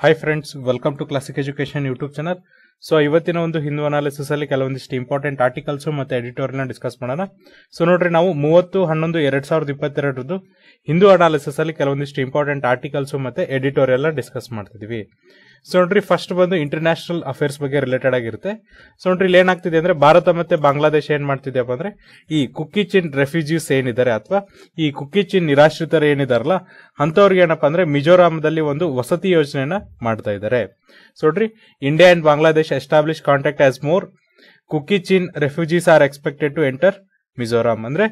Hi friends welcome to classic education YouTube channel so ಇವತ್ತಿನ ಒಂದು Hindu analysis ಅಲ್ಲಿ ಕೆಲವೊಂದಿಷ್ಟು ಇಂಪಾರ್ಟೆಂಟ್ ಆರ್ಟಿಕಲ್ಸ್ ಮತ್ತೆ ಎಡಿಟೋರಿಯಲ್ ಡಿಸ್ಕಸ್ ಮಾಡೋಣ. ಸೊ ನೋಡ್ರಿ ನಾವು ಮೂವತ್ತು, ಹನ್ನೊಂದು, ಎರಡ್ ಸಾವಿರದ ಇಪ್ಪತ್ತೆರಡರದ್ದು ಹಿಂದೂ ಅನಾಲಿಸಿಸ್ ಅಲ್ಲಿ ಕೆಲವೊಂದಿಷ್ಟು ಇಂಪಾರ್ಟೆಂಟ್ ಆರ್ಟಿಕಲ್ಸ್ ಮತ್ತೆ ಎಡಿಟೋರಿಯಲ್ ಡಿಸ್ಕಸ್ ಮಾಡ್ತಿದೀವಿ. ಸೊ ನೋಡ್ರಿ ಫಸ್ಟ್ ಬಂದು ಇಂಟರ್ನ್ಯಾಷನಲ್ ಅಫೇರ್ಸ್ ಬಗ್ಗೆ ರಿಲೇಟೆಡ್ ಆಗಿರುತ್ತೆ. ಸೊ ನೋಡ್ರಿ ಇಲ್ಲಿ ಏನಾಗ್ತಿದೆ ಅಂದ್ರೆ ಭಾರತ ಮತ್ತೆ ಬಾಂಗ್ಲಾದೇಶ ಏನ್ ಮಾಡ್ತಿದ್ಯಪ್ಪ ಅಂದ್ರೆ ಈ ಕುಕ್ಕಿ ಚಿನ್ ರೆಫ್ಯೂಜೀಸ್ ಏನಿದ್ದಾರೆ ಅಥವಾ ಈ ಕುಕ್ಕಿ ಚಿನ್ ನಿರಾಶ್ರಿತರು ಏನಿದಾರಲ್ಲ ಅಂತವ್ರಿಗೆ ಏನಪ್ಪಾ ಅಂದ್ರೆ ಮಿಜೋರಾಂದಲ್ಲಿ ಒಂದು ವಸತಿ ಯೋಜನೆಯನ್ನ ಮಾಡ್ತಾ ಇದ್ದಾರೆ. ಸೊ ನೋಡ್ರಿ India and Bangladesh establish contact as more Kuki Chin refugees are expected to enter Mizoram ಅಂದ್ರೆ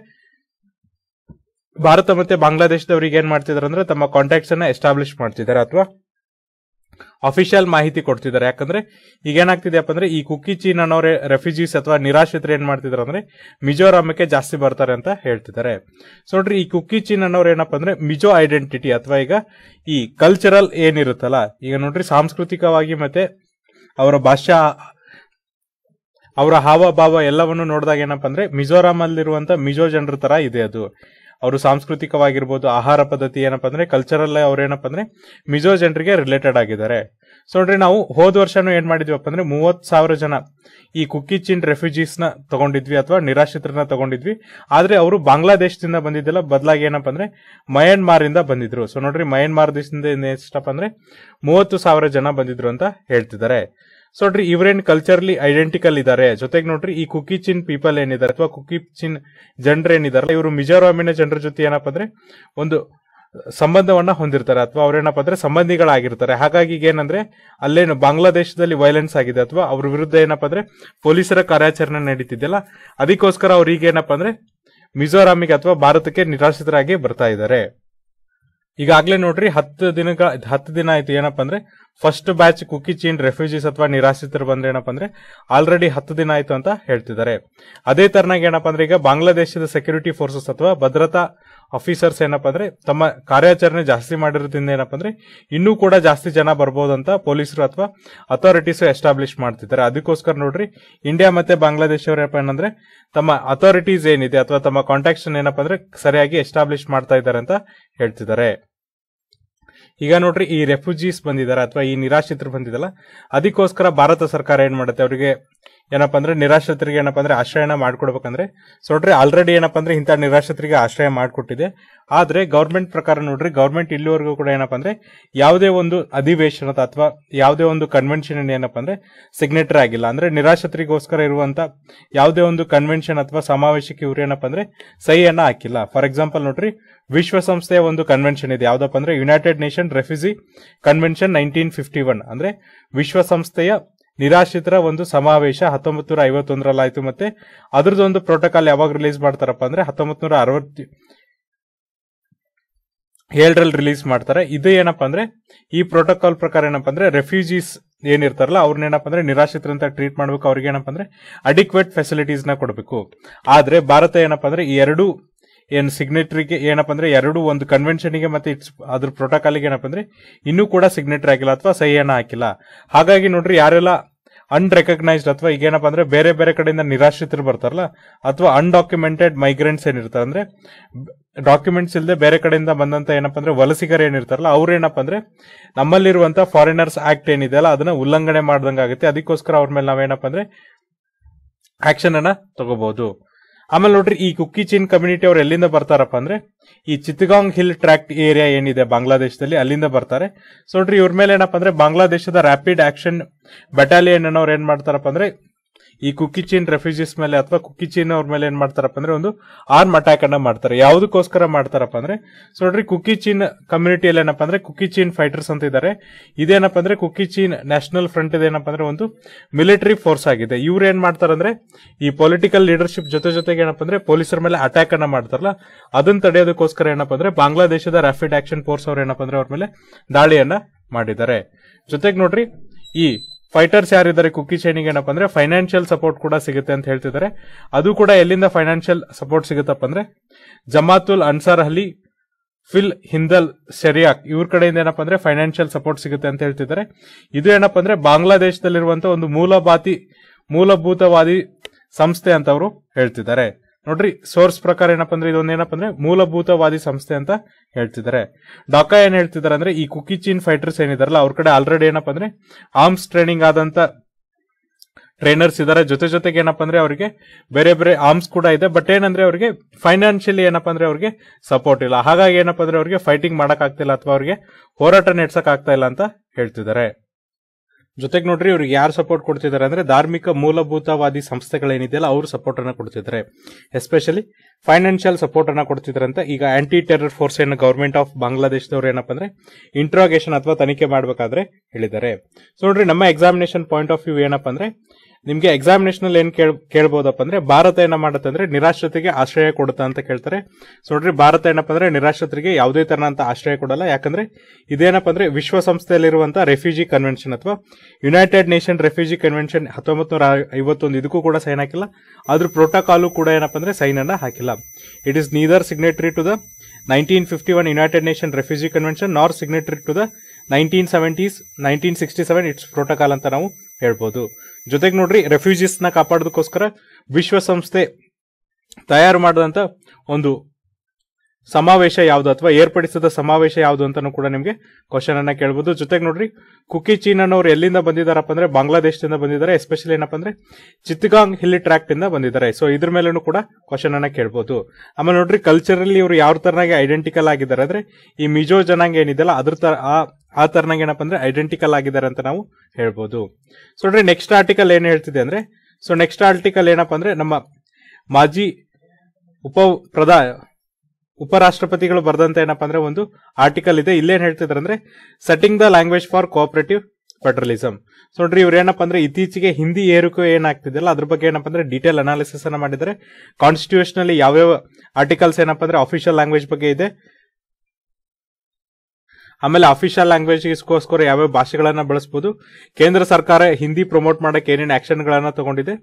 ಭಾರತ ಮತ್ತೆ ಬಾಂಗ್ಲಾದೇಶದವ್ರಿಗೆ ಏನ್ ಮಾಡ್ತಿದಾರೆ ಅಂದ್ರೆ ತಮ್ಮ ಕಾಂಟ್ಯಾಕ್ಟ್ಸ್ ಅನ್ನ ಎಸ್ಟಾಬ್ಲಿಷ್ ಮಾಡ್ತಿದ್ದಾರೆ ಅಥವಾ ಅಫಿಷಿಯಲ್ ಮಾಹಿತಿ ಕೊಡ್ತಿದ್ದಾರೆ. ಯಾಕಂದ್ರೆ ಈಗ ಏನಾಗ್ತಿದೆಯಪ್ಪ ಅಂದ್ರೆ ಈ ಕುಕ್ಕಿ ಚೀನ್ ಅನ್ನೋರೆ ರೆಫ್ಯೂಜೀಸ್ ಅಥವಾ ನಿರಾಶ್ರಿತರು ಏನ್ ಮಾಡ್ತಿದ್ರು ಅಂದ್ರೆ ಮಿಜೋರಾಮಕ್ಕೆ ಜಾಸ್ತಿ ಬರ್ತಾರೆ ಅಂತ ಹೇಳ್ತಿದ್ದಾರೆ. ಸೊ ನೋಡ್ರಿ, ಈ ಕುಕ್ಕಿ ಚೀನ್ ಅನ್ನೋರು ಏನಪ್ಪ ಅಂದ್ರೆ ಮಿಜೋ ಐಡೆಂಟಿಟಿ ಅಥವಾ ಈಗ ಈ ಕಲ್ಚರಲ್ ಏನಿರುತ್ತಲ್ಲ, ಈಗ ನೋಡ್ರಿ ಸಾಂಸ್ಕೃತಿಕವಾಗಿ ಮತ್ತೆ ಅವರ ಭಾಷಾ, ಅವರ ಹಾವಭಾವ ಎಲ್ಲವನ್ನು ನೋಡಿದಾಗ ಏನಪ್ಪ ಅಂದ್ರೆ ಮಿಜೋರಾಮಲ್ಲಿರುವಂತ ಮಿಜೋ ಜನರ ತರ ಇದೆ ಅದು. ಅವರು ಸಾಂಸ್ಕೃತಿಕವಾಗಿರ್ಬೋದು, ಆಹಾರ ಪದ್ಧತಿ ಏನಪ್ಪ ಅಂದ್ರೆ ಕಲ್ಚರಲ್ ಅವ್ರು ಏನಪ್ಪ ಅಂದ್ರೆ ಮಿಜೋ ಜನರಿಗೆ ರಿಲೇಟೆಡ್ ಆಗಿದ್ದಾರೆ. ಸೊ ನೋಡ್ರಿ, ನಾವು ಹೋದ ವರ್ಷನೂ ಏನ್ ಮಾಡಿದ್ವಿಪ್ಪ ಅಂದ್ರೆ ಮೂವತ್ ಸಾವಿರ ಜನ ಈ ಕುಕ್ಕಿ ಚಿನ್ ರೆಫ್ಯೂಜೀಸ್ನ ತಗೊಂಡಿದ್ವಿ ಅಥವಾ ನಿರಾಶ್ರಿತರನ್ನ ತಗೊಂಡಿದ್ವಿ. ಆದ್ರೆ ಅವರು ಬಾಂಗ್ಲಾದೇಶದಿಂದ ಬಂದಿದ್ದಿಲ್ಲ ಬದಲಾಗಿ ಏನಪ್ಪ ಅಂದ್ರೆ ಮಯನ್ಮಾರ್ ಇಂದ ಬಂದಿದ್ರು. ಸೊ ನೋಡ್ರಿ ಮಯನ್ಮಾರ್ ದೇಶದಿಂದ ಎಷ್ಟಪ್ಪ ಅಂದ್ರೆ, ಮೂವತ್ತು ಸಾವಿರ ಜನ ಬಂದಿದ್ರು ಅಂತ ಹೇಳ್ತಿದ್ದಾರೆ. ಸೊ ನೋಡ್ರಿ ಇವ್ರೇನ್ ಕಲ್ಚರ್ಲಿ ಐಡೆಂಟಿಕಲ್ ಇದ್ದಾರೆ ಜೊತೆಗೆ ನೋಡ್ರಿ, ಈ ಕುಕ್ಕಿ ಚಿನ್ ಪೀಪಲ್ ಏನಿದ್ದಾರೆ ಅಥವಾ ಕುಕ್ಕಿ ಚಿನ್ ಜನರು ಏನಿದಾರಲ್ಲ, ಇವರು ಮಿಜೋರಾಮಿನ ಜನರ ಜೊತೆ ಏನಪ್ಪ ಅಂದ್ರೆ ಒಂದು ಸಂಬಂಧವನ್ನ ಹೊಂದಿರ್ತಾರೆ ಅಥವಾ ಅವ್ರೇನಪ್ಪ ಅಂದ್ರೆ ಸಂಬಂಧಿಗಳಾಗಿರ್ತಾರೆ. ಹಾಗಾಗಿ ಈಗ ಏನಂದ್ರೆ, ಅಲ್ಲೇನು ಬಾಂಗ್ಲಾದೇಶದಲ್ಲಿ ವೈಲೆನ್ಸ್ ಆಗಿದೆ ಅಥವಾ ಅವ್ರ ವಿರುದ್ಧ ಏನಪ್ಪ ಅಂದ್ರೆ ಪೊಲೀಸರ ಕಾರ್ಯಾಚರಣೆ ನಡೀತಿದೆಯಲ್ಲ, ಅದಕ್ಕೋಸ್ಕರ ಅವ್ರಿಗೆ ಏನಪ್ಪ ಅಂದ್ರೆ ಮಿಜೋರಾಮಿಗೆ ಅಥವಾ ಭಾರತಕ್ಕೆ ನಿರಾಶ್ರಿತರಾಗಿ ಬರ್ತಾ ಇದ್ದಾರೆ ಈಗಾಗಲೇ ನೋಡ್ರಿ ಹತ್ತು ದಿನಗಳ ಹತ್ತು ದಿನ ಆಯ್ತು ಏನಪ್ಪ ಅಂದ್ರೆ first batch Kuki Chin refugees ಅಥವಾ ನಿರಾಶ್ರಿತರು ಬಂದ್ರೆ ಏನಪ್ಪ ಅಂದ್ರೆ ಆಲ್ರೆಡಿ ಹತ್ತು ದಿನ ಆಯ್ತು ಅಂತ ಹೇಳ್ತಿದ್ದಾರೆ. ಅದೇ ತರನಾಗಿ ಏನಪ್ಪ ಅಂದ್ರೆ ಈಗ ಬಾಂಗ್ಲಾದೇಶದ ಸೆಕ್ಯೂರಿಟಿ ಫೋರ್ಸಸ್ ಅಥವಾ ಭದ್ರತಾ ಆಫೀಸರ್ಸ್ ಏನಪ್ಪ ಅಂದ್ರೆ ತಮ್ಮ ಕಾರ್ಯಾಚರಣೆ ಜಾಸ್ತಿ ಮಾಡಿರೋದ್ರಿಂದ ಏನಪ್ಪ ಅಂದ್ರೆ ಇನ್ನೂ ಕೂಡ ಜಾಸ್ತಿ ಜನ ಬರ್ಬೋದಂತ ಪೊಲೀಸರು ಅಥವಾ ಅಥಾರಿಟೀಸ್ ಎಸ್ಟಾಬ್ಲಿಷ್ ಮಾಡ್ತಿದ್ದಾರೆ. ಅದಕ್ಕೋಸ್ಕರ ನೋಡ್ರಿ ಇಂಡಿಯಾ ಮತ್ತೆ ಬಾಂಗ್ಲಾದೇಶ ಏನಪ್ಪ ಏನಂದ್ರೆ ತಮ್ಮ ಅಥಾರಿಟೀಸ್ ಏನಿದೆ ಅಥವಾ ತಮ್ಮ ಕಾಂಟ್ಯಾಕ್ಷನ್ ಏನಪ್ಪ ಅಂದ್ರೆ ಸರಿಯಾಗಿ ಎಸ್ಟಾಬ್ಲಿಷ್ ಮಾಡ್ತಾ ಇದ್ದಾರೆ ಅಂತ ಹೇಳ್ತಿದ್ದಾರೆ. ಈಗ ನೋಡ್ರಿ, ಈ ರೆಫ್ಯೂಜೀಸ್ ಬಂದಿದ್ದಾರೆ ಅಥವಾ ಈ ನಿರಾಶ್ರಿತರು ಬಂದಿದ್ದಲ್ಲ ಅದಕ್ಕೋಸ್ಕರ ಭಾರತ ಸರ್ಕಾರ ಏನ್ ಮಾಡುತ್ತೆ? ಅವರಿಗೆ ಏನಪ್ಪಾ ಅಂದ್ರೆ ನಿರಾಶ್ರಿತರಿಗೆ ಏನಪ್ಪ ಅಂದ್ರೆ ಆಶ್ರಯನ ಮಾಡ್ಕೊಡ್ಬೇಕಂದ್ರೆ, ಸೊ ನೋಡ್ರಿ ಆಲ್ರೆಡಿ ಏನಪ್ಪ ಅಂದ್ರೆ ಇಂಥ ನಿರಾಶ್ರಿತರಿಗೆ ಆಶ್ರಯ ಮಾಡಿಕೊಟ್ಟಿದೆ. ಆದ್ರೆ ಗೌರ್ಮೆಂಟ್ ಪ್ರಕಾರ ನೋಡ್ರಿ ಗೌರ್ಮೆಂಟ್ ಇಲ್ಲಿವರೆಗೂ ಕೂಡ ಏನಪ್ಪ ಅಂದ್ರೆ ಯಾವುದೇ ಒಂದು ಅಧಿವೇಶನದ ಅಥವಾ ಯಾವುದೇ ಒಂದು ಕನ್ವೆನ್ಷನ್ ಏನಪ್ಪ ಅಂದ್ರೆ ಸಿಗ್ನೇಟರ್ ಆಗಿಲ್ಲ. ಅಂದ್ರೆ ನಿರಾಶ್ರಿತರಿಗೋಸ್ಕರ ಇರುವಂತ ಯಾವುದೇ ಒಂದು ಕನ್ವೆನ್ಷನ್ ಅಥವಾ ಸಮಾವೇಶಕ್ಕೆ ಇವ್ರು ಏನಪ್ಪಾ ಅಂದ್ರೆ ಸಹಿಯನ್ನ ಹಾಕಿಲ್ಲ. ಫಾರ್ ಎಕ್ಸಾಂಪಲ್ ನೋಡ್ರಿ, ವಿಶ್ವಸಂಸ್ಥೆಯ ಒಂದು ಕನ್ವೆನ್ಷನ್ ಇದೆ. ಯಾವ್ದಪ್ಪ ಅಂದ್ರೆ United Nation refugee convention nineteen fifty one ಅಂದ್ರೆ ವಿಶ್ವಸಂಸ್ಥೆಯ ನಿರಾಶ್ರಿತರ ಒಂದು ಸಮಾವೇಶ ಹತ್ತೊಂಬತ್ತು ನೂರ ಐವತ್ತೊಂದರಲ್ಲಿ ಆಯ್ತು ಮತ್ತೆ ಅದ್ರದ್ದೊಂದು ಪ್ರೋಟೋಕಾಲ್ ಯಾವಾಗ ರಿಲೀಸ್ ಮಾಡ್ತಾರಪ್ಪ ಅಂದ್ರೆ ಹತ್ತೊಂಬತ್ತು ನೂರ ಅರವತ್ತು ಏಳರಲ್ಲಿ ರಿಲೀಸ್ ಮಾಡ್ತಾರೆ. ಇದು ಏನಪ್ಪಾ ಅಂದ್ರೆ ಈ ಪ್ರೋಟೋಕಾಲ್ ಪ್ರಕಾರ ಏನಪ್ಪಾ ಅಂದ್ರೆ ರೆಫ್ಯೂಜೀಸ್ ಏನಿರ್ತಾರಲ್ಲ ಅವ್ರನ್ನ ಏನಪ್ಪಾ ಅಂದ್ರೆ ನಿರಾಶ್ರಿತರಂತ ಟ್ರೀಟ್ ಮಾಡ್ಬೇಕು. ಅವ್ರಿಗೆ ಏನಪ್ಪ ಅಂದ್ರೆ ಅಡಿಕ್ವೇಟ್ ಫೆಸಿಲಿಟೀಸ್ನ ಕೊಡಬೇಕು. ಆದ್ರೆ ಭಾರತ ಏನಪ್ಪಾ ಅಂದ್ರೆ ಈ ಎರಡು ಏನ್ ಸಿಗ್ನೇಟ್ರಿಗೆ ಏನಪ್ಪ ಅಂದ್ರೆ ಎರಡು ಒಂದು ಕನ್ವೆನ್ಷನ್ಗೆ ಮತ್ತೆ ಇಟ್ಸ್ ಅದ್ರ ಪ್ರೋಟೋಕಾಲ್ಗೆ ಏನಪ್ಪ ಅಂದ್ರೆ ಇನ್ನೂ ಕೂಡ ಸಿಗ್ನೇಟ್ರಿ ಆಗಿಲ್ಲ ಅಥವಾ ಸಹಿಯನ್ನ ಹಾಕಿಲ್ಲ. ಹಾಗಾಗಿ ನೋಡ್ರಿ ಯಾರೆಲ್ಲ ಅನ್ರೆಕಗ್ನೈಸ್ಡ್ ಅಥವಾ ಈಗ ಏನಪ್ಪ ಅಂದ್ರೆ ಬೇರೆ ಬೇರೆ ಕಡೆಯಿಂದ ನಿರಾಶ್ರಿತರು ಬರ್ತಾರಲ್ಲ, ಅಥವಾ ಅನ್ಡಾಕ್ಯುಮೆಂಟೆಡ್ ಮೈಗ್ರೆಂಟ್ಸ್ ಏನಿರ್ತಾರೆ ಅಂದ್ರೆ ಡಾಕ್ಯುಮೆಂಟ್ಸ್ ಇಲ್ಲದೆ ಬೇರೆ ಕಡೆಯಿಂದ ಬಂದಂತ ಏನಪ್ಪ ಅಂದ್ರೆ ವಲಸಿಗರು ಏನಿರ್ತಾರಲ್ಲ ಅವ್ರು ಏನಪ್ಪ ಅಂದ್ರೆ ನಮ್ಮಲ್ಲಿರುವಂತ ಫಾರಿನರ್ಸ್ ಆಕ್ಟ್ ಏನಿದೆಯಲ್ಲ ಅದನ್ನ ಉಲ್ಲಂಘನೆ ಮಾಡ್ದಂಗೆ ಆಗುತ್ತೆ ಅದಕ್ಕೋಸ್ಕರ ಅವ್ರ ಮೇಲೆ ನಾವೇನಪ್ಪ ಅಂದ್ರೆ ಆಕ್ಷನ್ ಅನ್ನ ತಗೋಬಹುದು ಆಮೇಲೆ ನೋಡ್ರಿ, ಈ ಕುಕ್ಕಿ ಚೀನ್ ಕಮ್ಯುನಿಟಿ ಅವ್ರು ಎಲ್ಲಿಂದ ಬರ್ತಾರಪ್ಪ ಅಂದ್ರೆ, ಈ ಚಿತ್ತಗಾಂಗ್ ಹಿಲ್ ಟ್ರ್ಯಾಕ್ಟ್ ಏರಿಯಾ ಏನಿದೆ ಬಾಂಗ್ಲಾದೇಶದಲ್ಲಿ, ಅಲ್ಲಿಂದ ಬರ್ತಾರೆ. ಸೊ ನೋಡ್ರಿ, ಇವ್ರ ಮೇಲೆ ಏನಪ್ಪ ಅಂದ್ರೆ ಬಾಂಗ್ಲಾದೇಶದ ರ್ಯಾಪಿಡ್ ಆಕ್ಷನ್ ಬೆಟಾಲಿಯನ್ ಅನ್ನೋರು ಏನ್ ಮಾಡ್ತಾರಪ್ಪ ಅಂದ್ರೆ ಈ ಕುಕ್ಕಿ ಚೀನ್ ರೆಫ್ಯೂಜೀಸ್ ಮೇಲೆ ಅಥವಾ ಕುಕ್ಕಿ ಚೀನ್ ಅವ್ರ ಮೇಲೆ ಏನ್ ಮಾಡ್ತಾರಪ್ಪ ಅಂದ್ರೆ ಒಂದು ಆರ್ಮ್ ಅಟ್ಯಾಕ್ ಅನ್ನ ಮಾಡ್ತಾರೆ. ಯಾವುದಕ್ಕೋಸ್ಕರ ಮಾಡ್ತಾರಪ್ಪ ಅಂದ್ರೆ, ಸೊ ನೋಡ್ರಿ ಕುಕ್ಕಿ ಚೀನ್ ಕಮ್ಯುನಿಟಿಯಲ್ಲಿ ಏನಪ್ಪ ಅಂದ್ರೆ ಕುಕ್ಕಿ ಚೀನ್ ಫೈಟರ್ಸ್ ಅಂತ ಇದ್ದಾರೆ ಇದೇನಪ್ಪ ಅಂದ್ರೆ ಕುಕ್ಕಿ ಚೀನ್ ನ್ಯಾಷನಲ್ ಫ್ರಂಟ್ ಇದೇನಪ್ಪ ಅಂದ್ರೆ ಒಂದು ಮಿಲಿಟರಿ ಫೋರ್ಸ್ ಆಗಿದೆ. ಇವ್ರು ಏನ್ ಮಾಡ್ತಾರಂದ್ರೆ ಈ ಪೊಲಿಟಿಕಲ್ ಲೀಡರ್ಶಿಪ್ ಜೊತೆ ಜೊತೆಗೆ ಏನಪ್ಪ ಅಂದ್ರೆ ಪೊಲೀಸರ ಮೇಲೆ ಅಟ್ಯಾಕ್ ಅನ್ನ ಮಾಡ್ತಾರಲ್ಲ ಅದನ್ನ ತಡೆಯೋದಕ್ಕೋಸ್ಕರ ಏನಪ್ಪ ಅಂದ್ರೆ ಬಾಂಗ್ಲಾದೇಶದ ರ್ಯಾಪಿಡ್ ಆಕ್ಷನ್ ಫೋರ್ಸ್ ಅವ್ರು ಏನಪ್ಪ ಅಂದ್ರೆ ಅವ್ರ ಮೇಲೆ ದಾಳಿಯನ್ನ ಮಾಡಿದ್ದಾರೆ. ಜೊತೆಗೆ ನೋಡ್ರಿ ಈ ಫೈಟರ್ಸ್ ಯಾರಿದ್ದಾರೆ ಕುಕ್ಕಿ ಚೈನಿಗೆ ಏನಪ್ಪ ಅಂದ್ರೆ ಫೈನಾನ್ಷಿಯಲ್ ಸಪೋರ್ಟ್ ಕೂಡ ಸಿಗುತ್ತೆ ಅಂತ ಹೇಳ್ತಿದ್ದಾರೆ. ಅದು ಕೂಡ ಎಲ್ಲಿಂದ ಫೈನಾನ್ಷಿಯಲ್ ಸಪೋರ್ಟ್ ಸಿಗುತ್ತಪ್ಪ ಅಂದ್ರೆ ಜಮಾತುಲ್ ಅನ್ಸಾರ್ ಅಲಿ ಫಿಲ್ ಹಿಂದಲ್, ಶರಿಯಾಕ್ ಇವ್ರ ಕಡೆಯಿಂದ ಏನಪ್ಪ ಅಂದ್ರೆ ಫೈನಾನ್ಷಿಯಲ್ ಸಪೋರ್ಟ್ ಸಿಗುತ್ತೆ ಅಂತ ಹೇಳ್ತಿದ್ದಾರೆ. ಇದು ಏನಪ್ಪ ಅಂದ್ರೆ ಬಾಂಗ್ಲಾದೇಶದಲ್ಲಿರುವಂತಹ ಒಂದು ಮೂಲಭಾತಿ ಮೂಲಭೂತವಾದಿ ಸಂಸ್ಥೆ ಅಂತ ಅವರು ಹೇಳ್ತಿದ್ದಾರೆ. ನೋಡ್ರಿ ಸೋರ್ಸ್ ಪ್ರಕಾರ ಏನಪ್ಪ ಅಂದ್ರೆ ಇದೊಂದು ಏನಪ್ಪ ಅಂದ್ರೆ ಮೂಲಭೂತವಾದಿ ಸಂಸ್ಥೆ ಅಂತ ಹೇಳ್ತಿದ್ದಾರೆ. ಡಾಕಾ ಏನ್ ಹೇಳ್ತಿದ್ದಾರೆ ಅಂದ್ರೆ ಈ ಕುಕಿ ಚೀನ್ ಫೈಟರ್ಸ್ ಏನಿದಾರಲ್ಲ, ಅವ್ರ ಕಡೆ ಆಲ್ರೆಡಿ ಏನಪ್ಪ ಅಂದ್ರೆ ಆರ್ಮ್ಸ್ ಟ್ರೈನಿಂಗ್ ಆದಂತ ಟ್ರೈನರ್ಸ್ ಇದಾರೆ. ಜೊತೆ ಜೊತೆಗೆ ಏನಪ್ಪ ಅಂದ್ರೆ ಅವರಿಗೆ ಬೇರೆ ಬೇರೆ ಆರ್ಮ್ಸ್ ಕೂಡ ಇದೆ. ಬಟ್ ಏನಂದ್ರೆ ಅವರಿಗೆ ಫೈನಾನ್ಷಿಯಲಿ ಏನಪ್ಪ ಅಂದ್ರೆ ಅವ್ರಿಗೆ ಸಪೋರ್ಟ್ ಇಲ್ಲ. ಹಾಗಾಗಿ ಏನಪ್ಪ ಅಂದ್ರೆ ಅವ್ರಿಗೆ ಫೈಟಿಂಗ್ ಮಾಡಕ್ ಆಗ್ತಿಲ್ಲ ಅಥವಾ ಅವ್ರಿಗೆ ಹೋರಾಟ ನಡೆಸಕ್ ಆಗ್ತಾ ಇಲ್ಲ ಅಂತ ಹೇಳ್ತಿದ್ದಾರೆ. ಜೊತೆಗೆ ನೋಡ್ರಿ, ಇವ್ರಿಗೆ ಯಾರು ಸಪೋರ್ಟ್ ಕೊಡ್ತಿದ್ದಾರೆ ಅಂದ್ರೆ ಧಾರ್ಮಿಕ ಮೂಲಭೂತವಾದಿ ಸಂಸ್ಥೆಗಳೇನಿದೆಯಲ್ಲ, ಅವರು ಸಪೋರ್ಟ್ ಅನ್ನ ಕೊಡ್ತಿದ್ದಾರೆ ಎಸ್ಪೆಷಲಿ ಫೈನಾನ್ಷಿಯಲ್ ಸಪೋರ್ಟ್ ಅನ್ನ ಕೊಡ್ತಿದ್ದಾರೆ ಅಂತ ಈಗ ಆಂಟಿ ಟೆರರ್ ಫೋರ್ಸ್ ಏನು ಗೌರ್ಮೆಂಟ್ ಆಫ್ ಬಾಂಗ್ಲಾದೇಶದವ್ರು ಏನಪ್ಪ ಅಂದ್ರೆ ಇಂಟ್ರಾಗೇಷನ್ ಅಥವಾ ತನಿಖೆ ಮಾಡಬೇಕಾದ್ರೆ ಹೇಳಿದ್ದಾರೆ. ಸೊ ನೋಡ್ರಿ, ನಮ್ಮ ಎಕ್ಸಾಮಿನೇಷನ್ ಪಾಯಿಂಟ್ ಆಫ್ ವ್ಯೂ ಏನಪ್ಪ ಅಂದ್ರೆ ನಿಮ್ಗೆ ಎಕ್ಸಾಮಿನೇಷನ್ ಅಲ್ಲಿ ಏನ್ ಕೇಳ್, ಕೇಳ್ಬೋದಪ್ಪ ಅಂದ್ರೆ ಭಾರತ ಏನ ಮಾಡುತ್ತೆ ಅಂದ್ರೆ ನಿರಾಶ್ರಿತರಿಗೆ ಆಶ್ರಯ ಕೊಡುತ್ತಾ ಅಂತ ಕೇಳ್ತಾರೆ. ಸೊ ನೋಡ್ರಿ, ಭಾರತ ಏನಪ್ಪ ಅಂದ್ರೆ ನಿರಾಶ್ರಿತರಿಗೆ ಯಾವುದೇ ತರನಂತ ಆಶ್ರಯ ಕೊಡಲ್ಲ. ಯಾಕಂದ್ರೆ ಇದೇನಪ್ಪ ಅಂದ್ರೆ ವಿಶ್ವಸಂಸ್ಥೆಯಲ್ಲಿರುವಂತಹ ರೆಫ್ಯೂಜಿ ಕನ್ವೆನ್ಷನ್ ಅಥವಾ ಯುನೈಟೆಡ್ ನೇಷನ್ ರೆಫ್ಯೂಜಿ ಕನ್ವೆನ್ಷನ್ ಹತ್ತೊಂಬತ್ತು ನೂರ ಐವತ್ತೊಂದು ಇದಕ್ಕೂ ಕೂಡ ಸೈನ್ ಹಾಕಿಲ್ಲ. ಆದ್ರೂ ಪ್ರೋಟೋಕಾಲು ಕೂಡ ಏನಪ್ಪ ಅಂದ್ರೆ ಸೈನ್ ಅನ್ನ ಹಾಕಿಲ್ಲ. It is neither signatory to the nineteen fifty one United Nation refugee convention nor signatory to the nineteen seventies nineteen sixty seven its protocol ಅಂತ ನಾವು ಹೇಳ್ಬೋದು. ಜೊತೆಗೆ ನೋಡ್ರಿ ರೆಫ್ಯೂಜೀಸ್ ಕಾಪಾಡೋದಕ್ಕೋಸ್ಕರ ವಿಶ್ವಸಂಸ್ಥೆ ತಯಾರು ಮಾಡಿದಂತ ಒಂದು ಸಮಾವೇಶ ಯಾವುದು ಅಥವಾ ಏರ್ಪಡಿಸಿದ ಸಮಾವೇಶ ಯಾವುದು ಅಂತಾನು ಕೂಡ ನಿಮಗೆ ಕ್ವಶನ್ ಅನ್ನ ಕೇಳಬಹುದು ಜೊತೆಗೆ ನೋಡ್ರಿ, ಕುಕಿ ಚೀನ್ ಅನ್ನೋರು ಎಲ್ಲಿಂದ ಬಂದಿದಾರಪ್ಪ ಅಂದ್ರೆ ಬಾಂಗ್ಲಾದೇಶದಿಂದ ಬಂದಿದ್ದಾರೆ. ಎಸ್ಪೆಷಲಿ ಏನಪ್ಪ ಅಂದ್ರೆ ಚಿತ್ಗಾಂಗ್ ಹಿಲ್ಲಿ ಟ್ರ್ಯಾಕ್ಟ್ ಇಂದ ಬಂದಿದ್ದಾರೆ. ಸೊ ಇದ್ರ ಮೇಲೂ ಕೂಡ ಕ್ವಶನ್ ಅನ್ನ ಕೇಳಬಹುದು ಆಮೇಲೆ ನೋಡ್ರಿ ಕಲ್ಚರಲ್ಲಿ ಇವರು ಯಾವ ತರನಾಗಿ ಐಡೆಂಟಿಕಲ್ ಆಗಿದ್ದಾರೆ ಅಂದ್ರೆ ಈ ಮಿಜೋ ಜನಾಂಗ ಏನಿದೆಯಲ್ಲ, ಅದ್ರ ತರ ಆ- ತರನಾಗ ಏನಪ್ಪ ಅಂದ್ರೆ ಐಡೆಂಟಿಕಲ್ ಆಗಿದ್ದಾರೆ ಅಂತ ನಾವು ಹೇಳ್ಬೋದು. ಸೊ ನೋಡ್ರಿ ನೆಕ್ಸ್ಟ್ ಆರ್ಟಿಕಲ್ ಏನ್ ಹೇಳ್ತಿದೆ ಅಂದ್ರೆ ಸೊ ನೆಕ್ಸ್ಟ್ ಆರ್ಟಿಕಲ್ ಏನಪ್ಪ ಅಂದ್ರೆ ನಮ್ಮ ಮಾಜಿ ಉಪ ಪ್ರಧಾ ಉಪರಾಷ್ಟ್ರಪತಿಗಳು ಬರೆದಂತ ಏನಪ್ಪ ಅಂದ್ರೆ ಒಂದು ಆರ್ಟಿಕಲ್ ಇದೆ. ಇಲ್ಲೇನ್ ಹೇಳ್ತಿದ್ರೆ ಅಂದ್ರೆ setting the language for cooperative federalism so ನೋಡ್ರಿ, ಇವ್ರು ಏನಪ್ಪ ಅಂದ್ರೆ ಇತ್ತೀಚೆಗೆ ಹಿಂದಿ ಏರುಕು ಏನಾಗ್ತಿದೆಯಲ್ಲ, ಅದ್ರ ಬಗ್ಗೆ ಏನಪ್ಪ ಅಂದ್ರೆ ಡೀಟೇಲ್ ಅನಾಲಿಸಿಸ್ ಅನ್ನ ಮಾಡಿದರೆ ಕಾನ್ಸ್ಟಿಟ್ಯೂಷನ್ ಯಾವ್ಯಾವ ಆರ್ಟಿಕಲ್ಸ್ ಏನಪ್ಪ ಅಂದ್ರೆ ಅಫಿಷಿಯಲ್ ಲ್ಯಾಂಗ್ವೇಜ್ ಬಗ್ಗೆ ಇದೆ. ಆಮೇಲೆ ಅಫಿಷಿಯಲ್ ಲ್ಯಾಂಗ್ವೇಜ್ಗೋಸ್ಕರ ಯಾವ್ಯಾವ ಭಾಷೆಗಳನ್ನ ಬಳಸಬಹುದು ಕೇಂದ್ರ ಸರ್ಕಾರ ಹಿಂದಿ ಪ್ರಮೋಟ್ ಮಾಡಕ್ಕೆ ಏನೇನು ಆಕ್ಷನ್ ಗಳನ್ನ ತಗೊಂಡಿದೆ.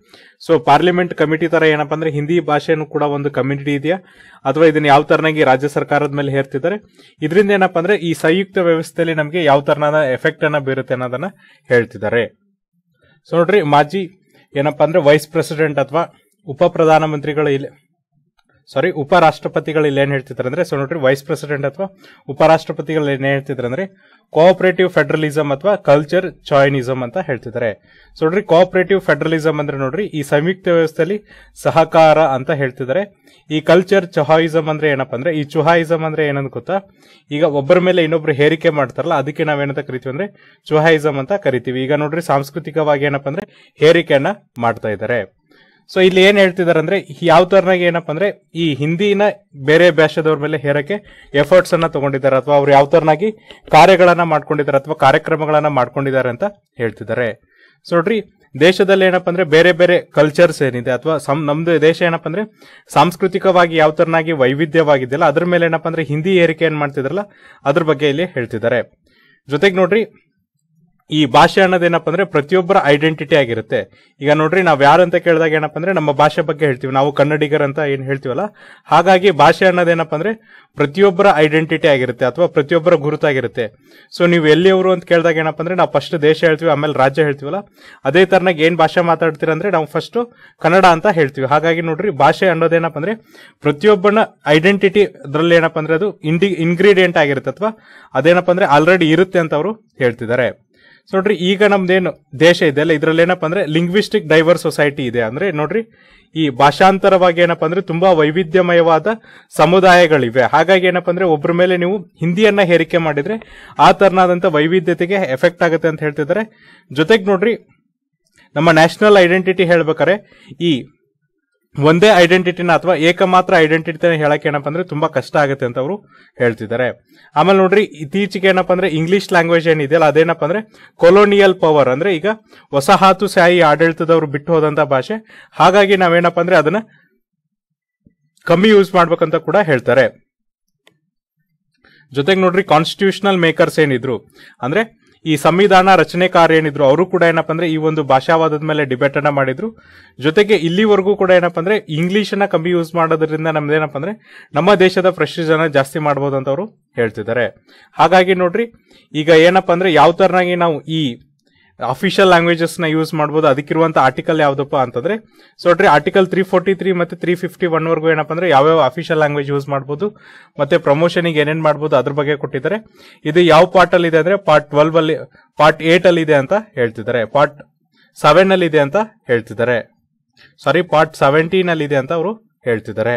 ಸೊ ಪಾರ್ಲಿಮೆಂಟ್ ಕಮಿಟಿ ತರ ಏನಪ್ಪ ಅಂದ್ರೆ ಹಿಂದಿ ಭಾಷೆನೂ ಕೂಡ ಒಂದು ಕಮ್ಯುನಿಟಿ ಇದೆಯಾ? ಅಥವಾ ಇದನ್ನ ಯಾವ ತರನಾಗಿ ರಾಜ್ಯ ಸರ್ಕಾರದ ಮೇಲೆ ಹೇರ್ತಿದ್ದಾರೆ? ಇದರಿಂದ ಏನಪ್ಪಾ ಅಂದ್ರೆ ಈ ಸಂಯುಕ್ತ ವ್ಯವಸ್ಥೆಯಲ್ಲಿ ನಮಗೆ ಯಾವ ತರನಾದ ಎಫೆಕ್ಟ್ ಅನ್ನ ಬೀರುತ್ತೆ ಅನ್ನೋದನ್ನ ಹೇಳ್ತಿದ್ದಾರೆ. ಸೊ ನೋಡ್ರಿ ಮಾಜಿ ಏನಪ್ಪಾ ಅಂದ್ರೆ ವೈಸ್ ಪ್ರೆಸಿಡೆಂಟ್ ಅಥವಾ ಉಪ ಪ್ರಧಾನಮಂತ್ರಿಗಳು ಇಲ್ಲಿ ಸಾರಿ ಉಪರಾಷ್ಟ್ರಪತಿಗಳು ಇಲ್ಲಿ ಏನ್ ಹೇಳ್ತಿದ್ದಾರೆ ಅಂದ್ರೆ ಸೊ ನೋಡ್ರಿ ವೈಸ್ ಪ್ರೆಸಿಡೆಂಟ್ ಅಥವಾ ಉಪರಾಷ್ಟ್ರಪತಿಗಳು ಏನ್ ಹೇಳ್ತಿದ್ದಾರೆ ಅಂದ್ರೆ ಕೋಆಪರೇಟಿವ್ ಫೆಡರಲಿಸಮ್ ಅಥವಾ ಕಲ್ಚರ್ ಚಾಯ್ನಿಸಮ್ ಅಂತ ಹೇಳ್ತಿದ್ದಾರೆ. ಸೊ ನೋಡ್ರಿ ಕೋಆಪರೇಟಿವ್ ಫೆಡರಲಿಸಮ್ ಅಂದ್ರೆ ನೋಡ್ರಿ, ಈ ಸಂಯುಕ್ತ ವ್ಯವಸ್ಥೆಯಲ್ಲಿ ಸಹಕಾರ ಅಂತ ಹೇಳ್ತಿದ್ದಾರೆ. ಈ ಕಲ್ಚರ್ ಚೊಹಾಯಿಸಮ್ ಅಂದ್ರೆ ಏನಪ್ಪಾ ಅಂದ್ರೆ, ಈ ಚುಹಾಯಿಸಮ್ ಅಂದ್ರೆ ಏನಂತ ಗೊತ್ತಾ? ಈಗ ಒಬ್ಬರ ಮೇಲೆ ಇನ್ನೊಬ್ರು ಹೇರಿಕೆ ಮಾಡ್ತಾರಲ್ಲ, ಅದಕ್ಕೆ ನಾವೇನಂತ ಕರಿತೀವಿ ಅಂದ್ರೆ ಚುಹಾಯಿಸಮ್ ಅಂತ ಕರಿತೀವಿ. ಈಗ ನೋಡ್ರಿ, ಸಾಂಸ್ಕೃತಿಕವಾಗಿ ಏನಪ್ಪಾ ಅಂದ್ರೆ, ಹೇರಿಕೆಯನ್ನ ಮಾಡ್ತಾ ಇದ್ದಾರೆ. ಸೊ ಇಲ್ಲಿ ಏನ್ ಹೇಳ್ತಿದಾರೆ ಅಂದ್ರೆ ಯಾವ ತರನಾಗ ಏನಪ್ಪ ಅಂದ್ರೆ, ಈ ಹಿಂದಿನ ಬೇರೆ ಭಾಷೆದವ್ರ ಮೇಲೆ ಹೇರಕ್ಕೆ ಎಫರ್ಟ್ಸ್ ಅನ್ನ ತಗೊಂಡಿದ್ದಾರೆ ಅಥವಾ ಅವ್ರು ಯಾವ ತರನಾಗಿ ಕಾರ್ಯಗಳನ್ನ ಮಾಡ್ಕೊಂಡಿದ್ದಾರೆ ಅಥವಾ ಕಾರ್ಯಕ್ರಮಗಳನ್ನ ಮಾಡ್ಕೊಂಡಿದ್ದಾರೆ ಅಂತ ಹೇಳ್ತಿದ್ದಾರೆ. ಸೊ ನೋಡ್ರಿ, ದೇಶದಲ್ಲಿ ಏನಪ್ಪ ಅಂದ್ರೆ ಬೇರೆ ಬೇರೆ ಕಲ್ಚರ್ಸ್ ಏನಿದೆ ಅಥವಾ ಸಂ- ನಮ್ದು ದೇಶ ಏನಪ್ಪ ಅಂದ್ರೆ ಸಾಂಸ್ಕೃತಿಕವಾಗಿ ಯಾವ ತರನಾಗಿ ವೈವಿಧ್ಯವಾಗಿದೆಯಲ್ಲ ಅದ್ರ ಮೇಲೆ ಏನಪ್ಪ ಅಂದ್ರೆ ಹಿಂದಿ ಏರಿಕೆ ಏನ್ ಮಾಡ್ತಿದ್ರಲ್ಲ, ಅದ್ರ ಬಗ್ಗೆ ಇಲ್ಲಿ ಹೇಳ್ತಿದ್ದಾರೆ. ಜೊತೆಗೆ ನೋಡ್ರಿ ಈ ಭಾಷೆ ಅನ್ನೋದೇನಪ್ಪ ಅಂದ್ರೆ ಪ್ರತಿಯೊಬ್ಬರ ಐಡೆಂಟಿಟಿ ಆಗಿರುತ್ತೆ. ಈಗ ನೋಡ್ರಿ, ನಾವ್ ಯಾರು ಅಂತ ಕೇಳಿದಾಗ ಏನಪ್ಪ ಅಂದ್ರೆ ನಮ್ಮ ಭಾಷೆ ಬಗ್ಗೆ ಹೇಳ್ತೀವಿ. ನಾವು ಕನ್ನಡಿಗರ್ ಅಂತ ಏನ್ ಹೇಳ್ತೀವಲ್ಲ? ಹಾಗಾಗಿ ಭಾಷೆ ಅನ್ನೋದೇನಪ್ಪ ಅಂದ್ರೆ ಪ್ರತಿಯೊಬ್ಬರ ಐಡೆಂಟಿಟಿ ಆಗಿರುತ್ತೆ ಅಥವಾ ಪ್ರತಿಯೊಬ್ಬರ ಗುರುತಾಗಿರುತ್ತೆ. ಸೊ ನೀವು ಎಲ್ಲಿಯವರು ಅಂತ ಕೇಳಿದಾಗ ಏನಪ್ಪ ಅಂದ್ರೆ ನಾವು ಫಸ್ಟ್ ದೇಶ ಹೇಳ್ತೀವಿ, ಆಮೇಲೆ ರಾಜ್ಯ ಹೇಳ್ತೀವಲ್ಲ? ಅದೇ ತರನಾಗ ಏನ್ ಭಾಷೆ ಮಾತಾಡ್ತೀರ ಅಂದ್ರೆ ನಾವು ಫಸ್ಟ್ ಕನ್ನಡ ಅಂತ ಹೇಳ್ತೀವಿ. ಹಾಗಾಗಿ ನೋಡ್ರಿ, ಭಾಷೆ ಅನ್ನೋದೇನಪ್ಪ ಅಂದ್ರೆ ಪ್ರತಿಯೊಬ್ಬನ ಐಡೆಂಟಿಟಿ ಅದ್ರಲ್ಲಿ ಏನಪ್ಪ ಅಂದ್ರೆ ಅದು ಇಂಡಿ ಇಂಗ್ರೀಡಿಯೆಂಟ್ ಆಗಿರುತ್ತೆ ಅಥವಾ ಅದೇನಪ್ಪ ಅಂದ್ರೆ ಆಲ್ರೆಡಿ ಇರುತ್ತೆ ಅಂತ ಅವರು ಹೇಳ್ತಿದ್ದಾರೆ. ಸೊ ನೋಡ್ರಿ, ಈಗ ನಮ್ದೇನು ದೇಶ ಇದೆ ಅಲ್ಲ, ಇದ್ರಲ್ಲಿ ಅಂದ್ರೆ ಲಿಂಗ್ವಿಸ್ಟಿಕ್ ಡೈವರ್ ಸೊಸೈಟಿ ಇದೆ ಅಂದ್ರೆ ನೋಡ್ರಿ, ಈ ಭಾಷಾಂತರವಾಗಿ ಏನಪ್ಪಾ ಅಂದ್ರೆ ತುಂಬಾ ವೈವಿಧ್ಯಮಯವಾದ ಸಮುದಾಯಗಳಿವೆ. ಹಾಗಾಗಿ ಏನಪ್ಪಾ ಅಂದ್ರೆ ಒಬ್ಬರ ಮೇಲೆ ನೀವು ಹಿಂದಿಯನ್ನ ಹೇರಿಕೆ ಮಾಡಿದ್ರೆ ಆ ತರನಾದಂತ ವೈವಿಧ್ಯತೆಗೆ ಎಫೆಕ್ಟ್ ಆಗುತ್ತೆ ಅಂತ ಹೇಳ್ತಿದ್ದಾರೆ. ಜೊತೆಗೆ ನೋಡ್ರಿ, ನಮ್ಮ ನ್ಯಾಷನಲ್ ಐಡೆಂಟಿಟಿ ಹೇಳ್ಬೇಕಾರೆ ಈ ಒಂದೇ ಐಡೆಂಟಿಟಿನ ಅಥವಾ ಏಕಮಾತ್ರ ಐಡೆಂಟಿಟಿನ ಹೇಳಕ್ ಏನಪ್ಪ ಅಂದ್ರೆ ತುಂಬಾ ಕಷ್ಟ ಆಗುತ್ತೆ ಅಂತ ಅವರು ಹೇಳ್ತಿದ್ದಾರೆ. ಆಮೇಲೆ ನೋಡ್ರಿ, ಇತ್ತೀಚೆಗೆ ಏನಪ್ಪ ಅಂದ್ರೆ ಇಂಗ್ಲಿಷ್ ಲ್ಯಾಂಗ್ವೇಜ್ ಏನಿದೆಯಲ್ಲ ಅದೇನಪ್ಪ ಅಂದ್ರೆ ಕೊಲೋನಿಯಲ್ ಪವರ್ ಅಂದ್ರೆ ಈಗ ವಸಾಹತು ವಸಾಹತುಶಾಹಿ ಆಡಳಿತದವರು ಬಿಟ್ಟು ಹೋದಂತ ಭಾಷೆ. ಹಾಗಾಗಿ ನಾವೇನಪ್ಪ ಅಂದ್ರೆ ಅದನ್ನ ಕಮ್ಮಿ ಯೂಸ್ ಮಾಡ್ಬೇಕಂತ ಕೂಡ ಹೇಳ್ತಾರೆ. ಜೊತೆಗೆ ನೋಡ್ರಿ ಕಾನ್ಸ್ಟಿಟ್ಯೂಷನಲ್ ಮೇಕರ್ಸ್ ಏನಿದ್ರು, ಅಂದ್ರೆ ಈ ಸಂವಿಧಾನ ರಚನೆಕಾರ ಏನಿದ್ರು, ಅವರು ಕೂಡ ಏನಪ್ಪ ಅಂದ್ರೆ ಈ ಒಂದು ಭಾಷಾವಾದದ ಮೇಲೆ ಡಿಬೇಟ್ ಅನ್ನ ಮಾಡಿದ್ರು. ಜೊತೆಗೆ ಇಲ್ಲಿವರೆಗೂ ಕೂಡ ಏನಪ್ಪ ಅಂದ್ರೆ ಇಂಗ್ಲಿಷ್ ಅನ್ನ ಕಮ್ಮಿ ಯೂಸ್ ಮಾಡೋದ್ರಿಂದ ನಮ್ದೇನಪ್ಪ ಅಂದ್ರೆ ನಮ್ಮ ದೇಶದ ಪ್ರೆಸ್ಟೀಜ್ ಅನ್ನ ಜಾಸ್ತಿ ಮಾಡಬಹುದು ಅಂತ ಅವರು ಹೇಳ್ತಿದ್ದಾರೆ. ಹಾಗಾಗಿ ನೋಡ್ರಿ, ಈಗ ಏನಪ್ಪ ಅಂದ್ರೆ ಯಾವ ತರನಾಗಿ ನಾವು ಈ ಅಫಿಷಿಯಲ್ ಲ್ಯಾಂಗ್ವೇಜಸ್ನ ಯೂಸ್ ಮಾಡಬಹುದು ಅದಕ್ಕಿರುವಂತ ಆರ್ಟಿಕಲ್ ಯಾವ್ದಪ್ಪ ಅಂತಂದ್ರೆ ಸೊ ನೋಡ್ರಿ ಆರ್ಟಿಕಲ್ ತ್ರೀ ಫೋರ್ಟಿ ತ್ರೀ ಮತ್ತೆ ತ್ರೀ ಫಿಫ್ಟಿ ಒನ್ ವರ್ಗೂ ಏನಪ್ಪ ಅಂದ್ರೆ ಯಾವ್ಯಾವ ಅಫಿಷಿಯಲ್ ಲ್ಯಾಂಗ್ವೇಜ್ ಯೂಸ್ ಮಾಡಬಹುದು ಮತ್ತೆ ಪ್ರಮೋಷನ್ ಏನೇನ್ ಮಾಡಬಹುದು ಅದ್ರ ಬಗ್ಗೆ ಕೊಟ್ಟಿದ್ದಾರೆ. ಇದು ಯಾವ ಪಾರ್ಟ್ ಅಲ್ಲಿ ಇದೆ ಅಂದ್ರೆ ಪಾರ್ಟ್ ಟ್ವೆಲ್ವ್ ಅಲ್ಲಿ ಪಾರ್ಟ್ ಏಟ್ ಅಲ್ಲಿ ಇದೆ ಅಂತ ಹೇಳ್ತಿದ್ದಾರೆ. ಪಾರ್ಟ್ ಸೆವೆನ್ ಅಲ್ಲಿ ಇದೆ ಅಂತ ಹೇಳ್ತಿದ್ದಾರೆ. ಸಾರಿ ಪಾರ್ಟ್ ಸೆವೆಂಟೀನ್ ಅಲ್ಲಿ ಇದೆ ಅಂತ ಅವರು ಹೇಳ್ತಿದ್ದಾರೆ.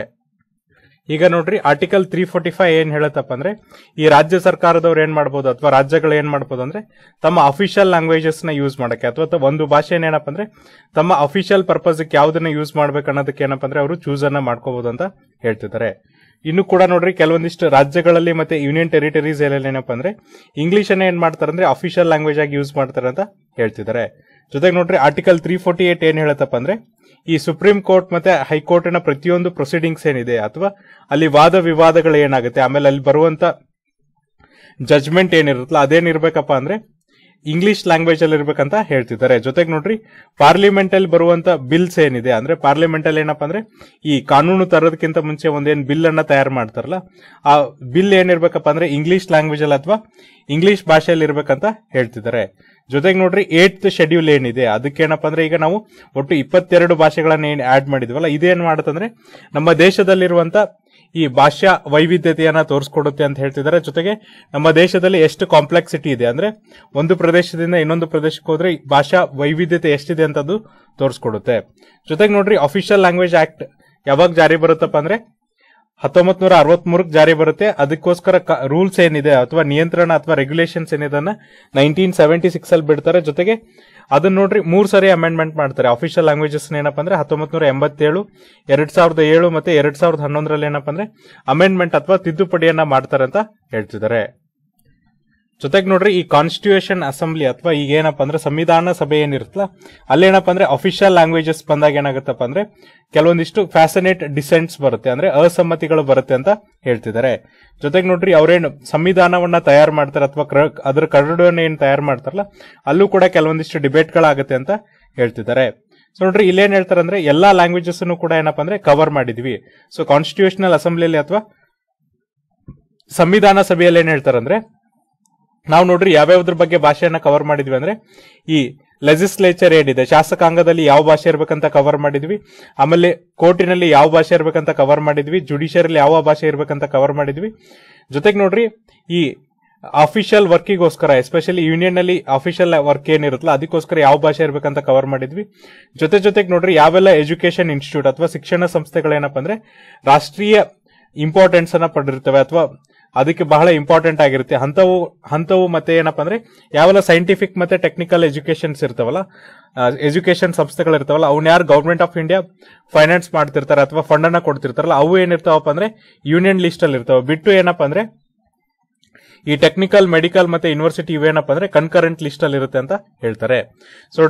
ಈಗ ನೋಡ್ರಿ ಆರ್ಟಿಕಲ್ ತ್ರೀ ಫೋರ್ಟಿ ಫೈವ್ ಏನ್ ಹೇಳತ್ತಪ್ಪ ಅಂದ್ರೆ, ಈ ರಾಜ್ಯ ಸರ್ಕಾರದವ್ರು ಏನ್ ಮಾಡ್ಬೋದು ಅಥವಾ ರಾಜ್ಯಗಳು ಏನ್ ಮಾಡ್ಬೋದು ಅಂದ್ರೆ, ತಮ್ಮ ಅಫಿಷಿಯಲ್ ಲ್ಯಾಂಗ್ವೇಜಸ್ನ ಯೂಸ್ ಮಾಡಕ್ಕೆ, ಅಥವಾ ಒಂದು ಭಾಷೆ ಏನಪ್ಪ ಅಂದ್ರೆ, ತಮ್ಮ ಅಫಿಷಿಯಲ್ ಪರ್ಪಸ್ ಯಾವ್ದನ್ನ ಯೂಸ್ ಮಾಡ್ಬೇಕು ಅನ್ನೋದಕ್ಕೆ ಏನಪ್ಪ ಅಂದ್ರೆ, ಅವರು ಚೂಸ್ ಅನ್ನ ಮಾಡ್ಕೋಬಹುದು ಅಂತ ಹೇಳ್ತಿದ್ದಾರೆ. ಇನ್ನು ಕೂಡ ನೋಡ್ರಿ ಕೆಲವೊಂದಿಷ್ಟು ರಾಜ್ಯಗಳಲ್ಲಿ ಮತ್ತೆ ಯೂನಿಯನ್ ಟೆರಿಟರೀಸ್ ಎಲ್ಲ ಏನಪ್ಪ ಅಂದ್ರೆ ಇಂಗ್ಲಿಷ್ ಅನ್ನ ಏನ್ ಮಾಡ್ತಾರೆ ಅಂದ್ರೆ ಅಫಿಷಿಯಲ್ ಲ್ಯಾಂಗ್ವೇಜ್ ಆಗಿ ಯೂಸ್ ಮಾಡ್ತಾರೆ ಅಂತ ಹೇಳ್ತಿದ್ದಾರೆ. ಜೊತೆಗೆ ನೋಡ್ರಿ ಆರ್ಟಿಕಲ್ ತ್ರೀ ಫೋರ್ಟಿ ಏಟ್ ಏನ್ ಹೇಳತ್ತಪ್ಪ ಅಂದ್ರೆ ಈ ಸುಪ್ರೀಂ ಕೋರ್ಟ್ ಮತ್ತೆ ಹೈಕೋರ್ಟಿನ ಪ್ರತಿಯೊಂದು ಪ್ರೊಸೀಡಿಂಗ್ಸ್ ಏನಿದೆ ಅಥವಾ ಅಲ್ಲಿ ವಾದ ವಿವಾದಗಳು ಏನಾಗುತ್ತೆ ಆಮೇಲೆ ಅಲ್ಲಿ ಬರುವಂತ ಜಜ್ಮೆಂಟ್ ಏನಿರುತ್ತಲ್ಲ ಅದೇನಿರ್ಬೇಕಪ್ಪ ಅಂದ್ರೆ ಇಂಗ್ಲಿಷ್ ಲ್ಯಾಂಗ್ವೇಜ್ ಅಲ್ಲಿ ಇರ್ಬೇಕಂತ ಹೇಳ್ತಿದ್ದಾರೆ. ಜೊತೆಗೆ ನೋಡ್ರಿ ಪಾರ್ಲಿಮೆಂಟ್ ಅಲ್ಲಿ ಬರುವಂತ ಬಿಲ್ಸ್ ಏನಿದೆ, ಅಂದ್ರೆ ಪಾರ್ಲಿಮೆಂಟ್ ಅಲ್ಲಿ ಏನಪ್ಪಾ ಅಂದ್ರೆ, ಈ ಕಾನೂನು ತರೋದಕ್ಕಿಂತ ಮುಂಚೆ ಒಂದೇನ್ ಬಿಲ್ ಅನ್ನ ತಯಾರು ಮಾಡ್ತಾರಲ್ಲ, ಆ ಬಿಲ್ ಏನಿರ್ಬೇಕಪ್ಪ ಅಂದ್ರೆ ಇಂಗ್ಲಿಷ್ ಲ್ಯಾಂಗ್ವೇಜ್ ಅಲ್ಲಿ ಅಥವಾ ಇಂಗ್ಲಿಷ್ ಭಾಷೆಯಲ್ಲಿ ಇರ್ಬೇಕಂತ ಹೇಳ್ತಿದ್ದಾರೆ. ಜೊತೆಗೆ ನೋಡ್ರಿ ಏಟ್ ಶೆಡ್ಯೂಲ್ ಏನಿದೆ, ಅದಕ್ಕೆ ಏನಪ್ಪ ಅಂದ್ರೆ ಈಗ ನಾವು ಒಟ್ಟು ಇಪ್ಪತ್ತೆರಡು ಭಾಷೆಗಳನ್ನ ಏನ್ ಆಡ್ ಮಾಡಿದ್ವಲ್ಲ, ಇದೇನ್ ಮಾಡುತ್ತಂದ್ರೆ, ನಮ್ಮ ದೇಶದಲ್ಲಿರುವಂತ ಈ ಭಾಷಾ ವೈವಿಧ್ಯತೆಯನ್ನ ತೋರಿಸ್ಕೊಡುತ್ತೆ ಅಂತ ಹೇಳ್ತಿದ್ದಾರೆ. ಜೊತೆಗೆ ನಮ್ಮ ದೇಶದಲ್ಲಿ ಎಷ್ಟು ಕಾಂಪ್ಲೆಕ್ಸಿಟಿ ಇದೆ ಅಂದ್ರೆ ಒಂದು ಪ್ರದೇಶದಿಂದ ಇನ್ನೊಂದು ಪ್ರದೇಶಕ್ಕೆ ಹೋದ್ರೆ ಭಾಷಾ ವೈವಿಧ್ಯತೆ ಎಷ್ಟಿದೆ ಅಂತ ಅದು ತೋರಿಸ್ಕೊಡುತ್ತೆ. ಜೊತೆಗೆ ನೋಡ್ರಿ ಅಫಿಷಿಯಲ್ ಲ್ಯಾಂಗ್ವೇಜ್ ಆಕ್ಟ್ ಯಾವಾಗ ಜಾರಿ ಬರುತ್ತಪ್ಪ ಅಂದ್ರೆ ಹತ್ತೊಂಬತ್ ನೂರ ಅರವತ್ಮೂರಕ್ಕೆ ಜಾರಿ ಬರುತ್ತೆ. ಅದಕ್ಕೋಸ್ಕರ ರೂಲ್ಸ್ ಏನಿದೆ ಅಥವಾ ನಿಯಂತ್ರಣ ಅಥವಾ ರೆಗ್ಯುಲೇಷನ್ಸ್ ಏನಿದೆ ನೈನ್ಟೀನ್ ಸೆವೆಂಟಿ ಸಿಕ್ಸ್ ಅಲ್ಲಿ ಬಿಡ್ತಾರೆ. ಜೊತೆಗೆ ಅದನ್ನ ನೋಡ್ರಿ, ಮೂರ್ ಸರಿ ಅಮೆಂಡ್ಮೆಂಟ್ ಮಾಡ್ತಾರೆ. ಅಫಿಷಿಯಲ್ ಲ್ಯಾಂಗ್ವೇಜಸ್ ಏನಪ್ಪ ಅಂದ್ರೆ ಹತ್ತೊಂಬತ್ ನೂರ ಎಂಬತ್ತೇಳು, ಎರಡ್ ಸಾವಿರದ ಏಳು ಮತ್ತೆ ಎರಡ್ ಸಾವಿರದ ಹನ್ನೊಂದರಲ್ಲಿ ಏನಪ್ಪ ಅಂದ್ರೆ ಅಮೆಂಡ್ಮೆಂಟ್ ಅಥವಾ ತಿದ್ದುಪಡಿಯನ್ನ ಮಾಡ್ತಾರೆ ಅಂತ ಹೇಳ್ತಿದ್ದಾರೆ. ಜೊತೆಗೆ ನೋಡ್ರಿ, ಈ ಕಾನ್ಸ್ಟಿಟ್ಯೂಷನ್ ಅಸೆಂಬ್ಲಿ ಅಥವಾ ಈಗ ಏನಪ್ಪ ಅಂದ್ರೆ ಸಂವಿಧಾನ ಸಭೆ ಏನಿರುತ್ತಲ್ಲ ಅಲ್ಲೇನಪ್ಪ ಅಂದ್ರೆ ಅಫಿಷಿಯಲ್ ಲ್ಯಾಂಗ್ವೇಜಸ್ ಬಂದಾಗ ಏನಾಗುತ್ತಪ್ಪ ಅಂದ್ರೆ ಕೆಲವೊಂದಿಷ್ಟು ಫ್ಯಾಸಿನೇಟ್ ಡಿಸೆಂಟ್ಸ್ ಬರುತ್ತೆ, ಅಂದ್ರೆ ಅಸಮ್ಮತಿಗಳು ಬರುತ್ತೆ ಅಂತ ಹೇಳ್ತಿದ್ದಾರೆ. ಜೊತೆಗೆ ನೋಡ್ರಿ, ಅವ್ರೇನು ಸಂವಿಧಾನವನ್ನ ತಯಾರು ಮಾಡ್ತಾರೆ ಅಥವಾ ಅದ್ರ ಕರಡನ್ನು ಏನು ತಯಾರು ಮಾಡ್ತಾರಲ್ಲ, ಅಲ್ಲೂ ಕೂಡ ಕೆಲವೊಂದಿಷ್ಟು ಡಿಬೇಟ್ಗಳಾಗುತ್ತೆ ಅಂತ ಹೇಳ್ತಿದ್ದಾರೆ. ಸೊ ನೋಡ್ರಿ, ಇಲ್ಲೇನ್ ಹೇಳ್ತಾರೆ ಅಂದ್ರೆ ಎಲ್ಲಾ ಲ್ಯಾಂಗ್ವೇಜಸ್ ಕೂಡ ಏನಪ್ಪ ಅಂದ್ರೆ ಕವರ್ ಮಾಡಿದ್ವಿ. ಸೊ ಕಾನ್ಸ್ಟಿಟ್ಯೂಷನಲ್ ಅಸೆಂಬ್ಲಿಯಲ್ಲಿ ಅಥವಾ ಸಂವಿಧಾನ ಸಭೆಯಲ್ಲಿ ಏನ್ ಹೇಳ್ತಾರೆ ಅಂದ್ರೆ ನಾವು ನೋಡ್ರಿ ಯಾವ್ಯಾವ್ದ್ರ ಬಗ್ಗೆ ಭಾಷೆಯನ್ನ ಕವರ್ ಮಾಡಿದ್ವಿ ಅಂದ್ರೆ ಈ ಲೆಜಿಸ್ಲೇಚರ್ ಏನಿದೆ, ಶಾಸಕಾಂಗದಲ್ಲಿ ಯಾವ ಭಾಷೆ ಇರ್ಬೇಕಂತ ಕವರ್ ಮಾಡಿದ್ವಿ, ಆಮೇಲೆ ಕೋರ್ಟಿನಲ್ಲಿ ಯಾವ ಭಾಷೆ ಇರ್ಬೇಕಂತ ಕವರ್ ಮಾಡಿದ್ವಿ ಜುಡಿಷಿಯರಲ್ಲಿ ಯಾವ ಭಾಷೆ ಇರ್ಬೇಕಂತ ಕವರ್ ಮಾಡಿದ್ವಿ. ಜೊತೆಗೆ ನೋಡ್ರಿ ಈ ಅಫಿಷಿಯಲ್ ವರ್ಕಿಗೋಸ್ಕರ ಎಸ್ಪೆಷಲಿ ಯೂನಿಯನ್ನಲ್ಲಿ ಅಫಿಷಿಯಲ್ ವರ್ಕ್ ಏನಿರುತ್ತಲ್ಲ, ಅದಕ್ಕೋಸ್ಕರ ಯಾವ ಭಾಷೆ ಇರಬೇಕಂತ ಕವರ್ ಮಾಡಿದ್ವಿ. ಜೊತೆ ಜೊತೆಗೆ ನೋಡ್ರಿ ಯಾವೆಲ್ಲ ಎಜುಕೇಶನ್ ಇನ್ಸ್ಟಿಟ್ಯೂಟ್ ಅಥವಾ ಶಿಕ್ಷಣ ಸಂಸ್ಥೆಗಳೇನಪ್ಪ ಅಂದ್ರೆ ರಾಷ್ಟ್ರೀಯ ಇಂಪಾರ್ಟೆನ್ಸ್ ಅನ್ನ ಪಡೆದಿರ್ತವೆ, ಅಥವಾ ಅದಕ್ಕೆ ಬಹಳ ಇಂಪಾರ್ಟೆಂಟ್ ಆಗಿರುತ್ತೆ. ಅಂತವು ಅಂತವು ಮತ್ತೆ ಏನಪ್ಪಾ ಅಂದ್ರೆ, ಯಾವೆಲ್ಲ ಸೈಂಟಿಫಿಕ್ ಮತ್ತೆ ಟೆಕ್ನಿಕಲ್ ಎಜುಕೇಶನ್ಸ್ ಇರ್ತಾವಲ್ಲ ಎಜುಕೇಶನ್ ಸಂಸ್ಥೆಗಳು ಇರ್ತಾವಲ್ಲ, ಅವ್ನ ಯಾರು ಗೌರ್ಮೆಂಟ್ ಆಫ್ ಇಂಡಿಯಾ ಫೈನಾನ್ಸ್ ಮಾಡ್ತಿರ್ತಾರೆ ಅಥವಾ ಫಂಡ್ ಅನ್ನ ಕೊಡ್ತಿರ್ತಾರಲ್ಲ, ಅವು ಏನಿರ್ತಾವಪ್ಪ ಅಂದ್ರೆ ಯೂನಿಯನ್ ಲಿಸ್ಟ್ ಅಲ್ಲಿ ಇರ್ತಾವ. ಬಿಟ್ಟು ಏನಪ್ಪಾ ಅಂದ್ರೆ, ಈ ಟೆಕ್ನಿಕಲ್ ಮೆಡಿಕಲ್ ಮತ್ತೆ ಯೂನಿವರ್ಸಿಟಿ ಇವೇನಪ್ಪ ಅಂದ್ರೆ ಕನ್ಕರೆಂಟ್ ಲಿಸ್ಟ್ ಅಲ್ಲಿ ಇರುತ್ತೆ ಅಂತ ಹೇಳ್ತಾರೆ. ಸೊ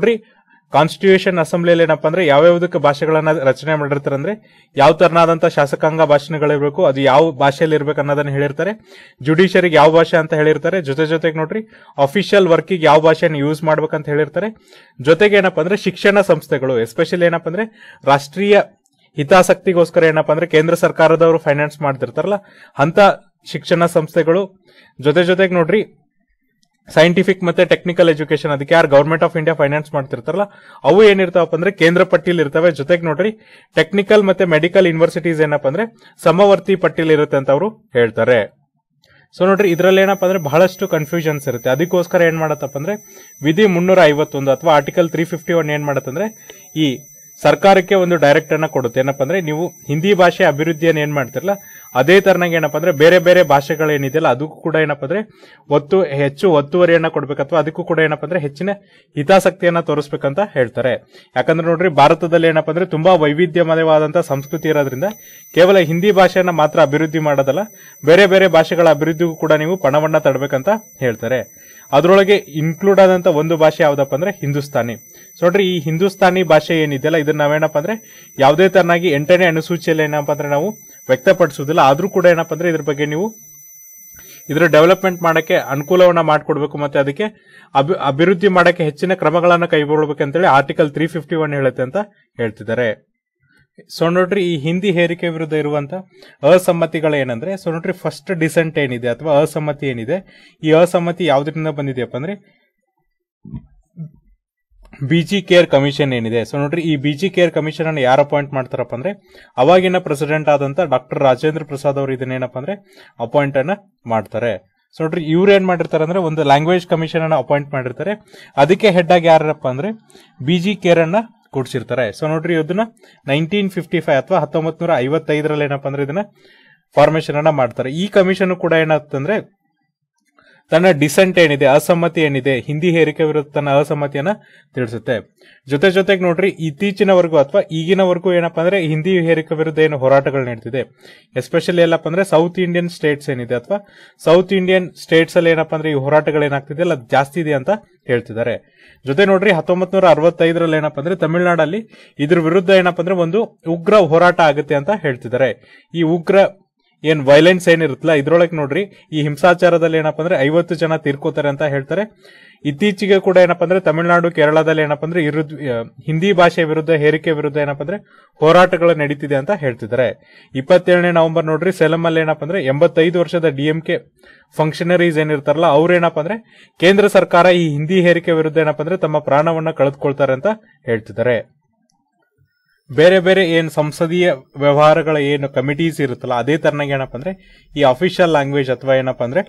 ಕಾನ್ಸ್ಟಿಟ್ಯೂಷನ್ ಅಸೆಂಬ್ಲಿಯಲ್ಲಿ ಏನಪ್ಪ ಅಂದ್ರೆ ಯಾವ್ಯಾವ್ದಕ್ಕೆ ಭಾಷೆಗಳನ್ನ ರಚನೆ ಮಾಡಿರ್ತಾರೆ ಅಂದ್ರೆ ಯಾವ ತರನಾದಂತ ಶಾಸಕಾಂಗ ಭಾಷಣಗಳಿರ್ಬೇಕು, ಅದು ಯಾವ ಭಾಷೆಯಲ್ಲಿ ಇರ್ಬೇಕು ಅನ್ನೋದನ್ನ ಹೇಳಿರ್ತಾರೆ. ಜುಡಿಷಿಯರಿಗೆ ಯಾವ ಭಾಷೆ ಅಂತ ಹೇಳಿರ್ತಾರೆ. ಜೊತೆ ಜೊತೆಗೆ ನೋಡ್ರಿ ಅಫಿಷಿಯಲ್ ವರ್ಕಿಗೆ ಯಾವ ಭಾಷೆಯನ್ನು ಯೂಸ್ ಮಾಡ್ಬೇಕಂತ ಹೇಳಿರ್ತಾರೆ. ಜೊತೆಗೆ ಏನಪ್ಪ ಅಂದ್ರೆ ಶಿಕ್ಷಣ ಸಂಸ್ಥೆಗಳು ಎಸ್ಪೆಷಲಿ ಏನಪ್ಪ ಅಂದ್ರೆ ರಾಷ್ಟ್ರೀಯ ಹಿತಾಸಕ್ತಿಗೋಸ್ಕರ ಏನಪ್ಪ ಅಂದ್ರೆ ಕೇಂದ್ರ ಸರ್ಕಾರದವರು ಫೈನಾನ್ಸ್ ಮಾಡ್ತಿರ್ತಾರಲ್ಲ, ಅಂತ ಶಿಕ್ಷಣ ಸಂಸ್ಥೆಗಳು. ಜೊತೆ ಜೊತೆಗೆ ನೋಡ್ರಿ ಸೈಂಟಿಫಿಕ್ ಮತ್ತೆ ಟೆಕ್ನಿಕಲ್ ಎಜುಕೇಶನ್ ಅದಕ್ಕೆ ಯಾರು ಗೌರ್ಮೆಂಟ್ ಆಫ್ ಇಂಡಿಯಾ ಫೈನಾನ್ಸ್ ಮಾಡ್ತಿರ್ತಾರಲ್ಲ, ಅವು ಏನಿರ್ತಾವಪ್ಪ ಅಂದ್ರೆ ಕೇಂದ್ರ ಪಟ್ಟಿಲಿ ಇರ್ತವೆ. ಜೊತೆಗೆ ನೋಡ್ರಿ ಟೆಕ್ನಿಕಲ್ ಮತ್ತೆ ಮೆಡಿಕಲ್ ಯೂನಿವರ್ಸಿಟೀಸ್ ಏನಪ್ಪ ಅಂದ್ರೆ ಸಮವರ್ತಿ ಪಟ್ಟಿಲಿ ಇರುತ್ತೆ ಅಂತ ಅವರು ಹೇಳ್ತಾರೆ. ಸೊ ನೋಡ್ರಿ, ಇದರಲ್ಲಿ ಏನಪ್ಪ ಅಂದ್ರೆ ಬಹಳಷ್ಟು ಕನ್ಫ್ಯೂಷನ್ಸ್ ಇರುತ್ತೆ. ಅದಕ್ಕೋಸ್ಕರ ಏನ್ ಮಾಡತ್ತಪ್ಪ ಅಂದ್ರೆ, ವಿಧಿ ಮುನ್ನೂರ ಐವತ್ತೊಂದು ಅಥವಾ ಆರ್ಟಿಕಲ್ ತ್ರೀ ಫಿಫ್ಟಿ ಒನ್ ಏನ್ ಮಾಡತ್ತಂದ್ರೆ, ಈ ಸರ್ಕಾರಕ್ಕೆ ಒಂದು ಡೈರೆಕ್ಟ್ ಅನ್ನ ಕೊಡುತ್ತೆ. ಏನಪ್ಪ ಅಂದ್ರೆ, ನೀವು ಹಿಂದಿ ಭಾಷೆ ಅಭಿವೃದ್ಧಿಯನ್ನು ಏನ್ ಮಾಡ್ತಿರಲ್ಲ ಅದೇ ತರನಾಗಿ ಏನಪ್ಪ ಅಂದ್ರೆ ಬೇರೆ ಬೇರೆ ಭಾಷೆಗಳೇನಿದೆಯಲ್ಲ ಅದಕ್ಕೂ ಕೂಡ ಏನಪ್ಪ ಅಂದ್ರೆ ಒತ್ತು, ಹೆಚ್ಚು ಒತ್ತುವರಿಯನ್ನ ಕೊಡ್ಬೇಕು ಅಥವಾ ಅದಕ್ಕೂ ಕೂಡ ಏನಪ್ಪ ಅಂದ್ರೆ ಹೆಚ್ಚಿನ ಹಿತಾಸಕ್ತಿಯನ್ನ ತೋರಿಸ್ಬೇಕಂತ ಹೇಳ್ತಾರೆ. ಯಾಕಂದ್ರೆ ನೋಡ್ರಿ, ಭಾರತದಲ್ಲಿ ಏನಪ್ಪ ಅಂದ್ರೆ ತುಂಬಾ ವೈವಿಧ್ಯಮಯವಾದಂತಹ ಸಂಸ್ಕೃತಿ ಇರೋದ್ರಿಂದ ಕೇವಲ ಹಿಂದಿ ಭಾಷೆಯನ್ನ ಮಾತ್ರ ಅಭಿವೃದ್ಧಿ ಮಾಡೋದಲ್ಲ, ಬೇರೆ ಬೇರೆ ಭಾಷೆಗಳ ಅಭಿವೃದ್ಧಿಗೂ ಕೂಡ ನೀವು ಪಣವನ್ನ ತಡಬೇಕಂತ ಹೇಳ್ತಾರೆ. ಅದರೊಳಗೆ ಇನ್ಕ್ಲೂಡ್ ಆದಂತ ಒಂದು ಭಾಷೆ ಯಾವ್ದಪ್ಪ ಅಂದ್ರೆ ಹಿಂದೂಸ್ತಾನಿ. ಸೊ ನೋಡ್ರಿ, ಈ ಹಿಂದೂಸ್ತಾನಿ ಭಾಷೆ ಏನಿದೆಯಲ್ಲ, ಇದನ್ನ ನಾವೇನಪ್ಪ ಅಂದ್ರೆ ಯಾವುದೇ ತರನಾಗಿ ಎಂಟನೇ ಅನುಸೂಚಿಯಲ್ಲಿ ಏನಪ್ಪ ಅಂದ್ರೆ ನಾವು ವ್ಯಕ್ತಪಡಿಸುವುದಿಲ್ಲ. ಆದರೂ ಕೂಡ ಏನಪ್ಪ ಅಂದರೆ ಇದ್ರ ಬಗ್ಗೆ ನೀವು ಇದರ ಡೆವಲಪ್ಮೆಂಟ್ ಮಾಡಕ್ಕೆ ಅನುಕೂಲವನ್ನ ಮಾಡಿಕೊಡ್ಬೇಕು ಮತ್ತೆ ಅದಕ್ಕೆ ಅಭಿ- ಅಭಿವೃದ್ಧಿ ಮಾಡಕ್ಕೆ ಹೆಚ್ಚಿನ ಕ್ರಮಗಳನ್ನ ಕೈಗೊಳ್ಳಬೇಕಂತೇಳಿ ಆರ್ಟಿಕಲ್ ತ್ರೀ ಫಿಫ್ಟಿ ಒನ್ ಹೇಳುತ್ತೆ ಅಂತ ಹೇಳ್ತಿದ್ದಾರೆ. ಸೊ ನೋಡ್ರಿ, ಈ ಹಿಂದಿ ಹೇರಿಕೆ ವಿರುದ್ಧ ಇರುವಂತ ಅಸಮ್ಮತಿಗಳು ಏನಂದ್ರೆ ಸೊ ನೋಡ್ರಿ ಫಸ್ಟ್ ಡಿಸೆಂಟ್ ಏನಿದೆ ಅಥವಾ ಅಸಮ್ಮತಿ ಏನಿದೆ, ಈ ಅಸಮ್ಮತಿ ಯಾವ್ದರಿಂದ ಬಂದಿದೆಯಪ್ಪ ಅಂದ್ರೆ ಬಿ ಜಿ ಕೇರ್ ಕಮಿಷನ್ ಏನಿದೆ? ಸೊ ನೋಡ್ರಿ, ಈ ಬಿ ಜಿ ಕೇರ್ ಕಮಿಷನ್ ಅನ್ನು ಯಾರು ಅಪಾಯಿಂಟ್ ಮಾಡ್ತಾರಪ್ಪ ಅಂದ್ರೆ, ಅವಾಗಿನ ಪ್ರೆಸಿಡೆಂಟ್ ಆದಂತ ಡಾಕ್ಟರ್ ರಾಜೇಂದ್ರ ಪ್ರಸಾದ್ ಅವರು ಇದನ್ನೇನಪ್ಪ ಅಂದ್ರೆ ಅಪಾಯಿಂಟ್ ಅನ್ನ ಮಾಡ್ತಾರೆ. ಸೊ ನೋಡ್ರಿ, ಇವ್ರು ಏನ್ ಮಾಡಿರ್ತಾರೆ ಅಂದ್ರೆ, ಒಂದು ಲ್ಯಾಂಗ್ವೇಜ್ ಕಮಿಷನ್ ಅನ್ನ ಅಪಾಯಿಂಟ್ ಮಾಡಿರ್ತಾರೆ. ಅದಕ್ಕೆ ಹೆಡ್ ಆಗಿ ಯಾರಪ್ಪ ಅಂದ್ರೆ ಬಿ ಜಿ ಕೇರ್ ಅನ್ನ ಕೂಡ್ಸಿರ್ತಾರೆ. ಸೊ ನೋಡ್ರಿ, ಇದನ್ನ ನೈನ್ಟೀನ್ ಫಿಫ್ಟಿ ಫೈವ್ ಅಥವಾ ಹತ್ತೊಂಬತ್ ನೂರ ಐವತ್ತೈದರಲ್ಲಿ ಏನಪ್ಪ ಅಂದ್ರೆ, ಇದನ್ನ ಫಾರ್ಮೇಶನ್ ಅನ್ನ ಮಾಡ್ತಾರೆ. ಈ ಕಮಿಷನ್ ಕೂಡ ಏನಾಗ್ತಂದ್ರೆ ತನ್ನ ಡಿಸೆಂಟ್ ಏನಿದೆ, ಅಸಮ್ಮತಿ ಏನಿದೆ, ಹಿಂದಿ ಹೇರಿಕೆ ವಿರುದ್ಧ ತನ್ನ ಅಸಮ್ಮತಿಯನ್ನ ತಿಳಿಸುತ್ತೆ. ಜೊತೆ ಜೊತೆಗೆ ನೋಡ್ರಿ, ಇತ್ತೀಚಿನವರೆಗೂ ಅಥವಾ ಈಗಿನವರೆಗೂ ಏನಪ್ಪಾ ಅಂದ್ರೆ ಹಿಂದಿ ಹೇರಿಕೆ ವಿರುದ್ಧ ಏನು ಹೋರಾಟಗಳು ನಡೀತಿದೆ. ಎಸ್ಪೆಷಲಿ ಎಲ್ಲಪ್ಪ ಅಂದ್ರೆ ಸೌತ್ ಇಂಡಿಯನ್ ಸ್ಟೇಟ್ಸ್ ಏನಿದೆ ಅಥವಾ ಸೌತ್ ಇಂಡಿಯನ್ ಸ್ಟೇಟ್ಸ್ ಅಲ್ಲಿ ಏನಪ್ಪಾ ಅಂದ್ರೆ ಈ ಹೋರಾಟಗಳು ಏನಾಗ್ತಿದೆ ಅಲ್ಲ ಜಾಸ್ತಿ ಇದೆ ಅಂತ ಹೇಳ್ತಿದ್ದಾರೆ. ಜೊತೆ ನೋಡ್ರಿ ಹತ್ತೊಂಬತ್ ನೂರ ಅರವತ್ತೈದರಲ್ಲಿ ಏನಪ್ಪಾ ಅಂದ್ರೆ ತಮಿಳುನಾಡಲ್ಲಿ ಇದ್ರ ವಿರುದ್ಧ ಏನಪ್ಪಾ ಅಂದ್ರೆ ಒಂದು ಉಗ್ರ ಹೋರಾಟ ಆಗುತ್ತೆ ಅಂತ ಹೇಳ್ತಿದ್ದಾರೆ. ಈ ಉಗ್ರ ಏನ್ ವೈಲೆನ್ಸ್ ಏನಿರುತ್ತಲ್ಲ ಇದ್ರೊಳಗೆ ನೋಡ್ರಿ, ಈ ಹಿಂಸಾಚಾರದಲ್ಲಿ ಏನಪ್ಪಾ ಅಂದ್ರೆ ಐವತ್ತು ಜನ ತೀರ್ಕೋತಾರೆ ಅಂತ ಹೇಳ್ತಾರೆ. ಇತ್ತೀಚೆಗೆ ಕೂಡ ಏನಪ್ಪಾ ಅಂದ್ರೆ ತಮಿಳುನಾಡು, ಕೇರಳದಲ್ಲಿ ಏನಪ್ಪಾ ಅಂದ್ರೆ ಹಿಂದಿ ಭಾಷೆ ವಿರುದ್ಧ, ಹೇರಿಕೆ ವಿರುದ್ಧ ಏನಪ್ಪಾ ಅಂದ್ರೆ ಹೋರಾಟಗಳು ನಡೀತಿದೆ ಅಂತ ಹೇಳ್ತಿದ್ದಾರೆ. ಇಪ್ಪತ್ತೇಳನೇ ನವೆಂಬರ್ ನೋಡ್ರಿ ಸೆಲಂ ಅಲ್ಲಿ ಏನಪ್ಪಾ ಅಂದ್ರೆ ಎಂಬತ್ತೈದು ವರ್ಷದ ಡಿಎಂಕೆ ಫಂಕ್ಷನರೀಸ್ ಏನಿರ್ತಾರಲ್ಲ ಅವ್ರೇನಪ್ಪಾ ಅಂದ್ರೆ ಕೇಂದ್ರ ಸರ್ಕಾರ ಈ ಹಿಂದಿ ಹೇರಿಕೆ ವಿರುದ್ಧ ಏನಪ್ಪಾ ಅಂದ್ರೆ ತಮ್ಮ ಪ್ರಾಣವನ್ನ ಕಳೆದುಕೊಳ್ತಾರೆ ಅಂತ ಹೇಳ್ತಿದ್ದಾರೆ. ಬೇರೆ ಬೇರೆ ಏನು ಸಂಸದೀಯ ವ್ಯವಹಾರಗಳ ಏನು ಕಮಿಟೀಸ್ ಇರುತ್ತಲ್ಲ, ಅದೇ ತರನಾಗಿ ಏನಪ್ಪ ಅಂದ್ರೆ, ಈ ಅಫಿಷಿಯಲ್ ಲ್ಯಾಂಗ್ವೇಜ್ ಅಥವಾ ಏನಪ್ಪ ಅಂದ್ರೆ,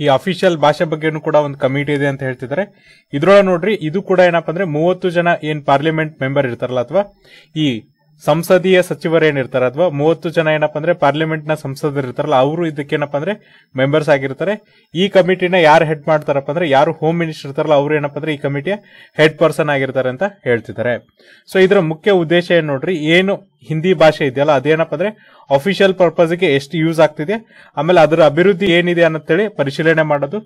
ಈ ಅಫಿಷಿಯಲ್ ಭಾಷೆ ಬಗ್ಗೆನೂ ಕೂಡ ಒಂದು ಕಮಿಟಿ ಇದೆ ಅಂತ ಹೇಳ್ತಿದ್ದಾರೆ. ಇದ್ರೊಳಗೆ ನೋಡ್ರಿ, ಇದು ಕೂಡ ಏನಪ್ಪ ಅಂದ್ರೆ ಮೂವತ್ತು ಜನ ಏನ್ ಪಾರ್ಲಿಮೆಂಟ್ ಮೆಂಬರ್ ಇರ್ತಾರಲ್ಲ ಅಥವಾ, ಈ ಸಂಸದೀಯ ಸಚಿವರು ಏನಿರ್ತಾರೆ ಅಥವಾ ಮೂವತ್ತು ಜನ ಏನಪ್ಪ ಅಂದ್ರೆ ಪಾರ್ಲಿಮೆಂಟ್ನ ಸಂಸದರು ಇರ್ತಾರಲ್ಲ ಅವರು ಇದಕ್ಕೇನಪ್ಪ ಅಂದ್ರೆ ಮೆಂಬರ್ಸ್ ಆಗಿರ್ತಾರೆ. ಈ ಕಮಿಟಿನ ಯಾರು ಹೆಡ್ ಮಾಡ್ತಾರಪ್ಪ ಅಂದ್ರೆ ಯಾರು ಹೋಮ್ ಮಿನಿಸ್ಟರ್ ಇರ್ತಾರಲ್ಲ, ಅವರು ಏನಪ್ಪ ಅಂದ್ರೆ ಈ ಕಮಿಟಿಯ ಹೆಡ್ ಪರ್ಸನ್ ಆಗಿರ್ತಾರೆ ಅಂತ ಹೇಳ್ತಿದ್ದಾರೆ. ಸೊ ಇದರ ಮುಖ್ಯ ಉದ್ದೇಶ ಏನ್ ನೋಡ್ರಿ, ಏನು ಹಿಂದಿ ಭಾಷೆ ಇದೆಯಲ್ಲ, ಅದೇನಪ್ಪ ಅಂದ್ರೆ ಅಫಿಷಿಯಲ್ ಪರ್ಪಸ್ಗೆ ಎಷ್ಟು ಯೂಸ್ ಆಗ್ತಿದೆ, ಆಮೇಲೆ ಅದರ ಅಭಿವೃದ್ಧಿ ಏನಿದೆ ಅನ್ನೋಂತೇಳಿ ಪರಿಶೀಲನೆ ಮಾಡೋದು.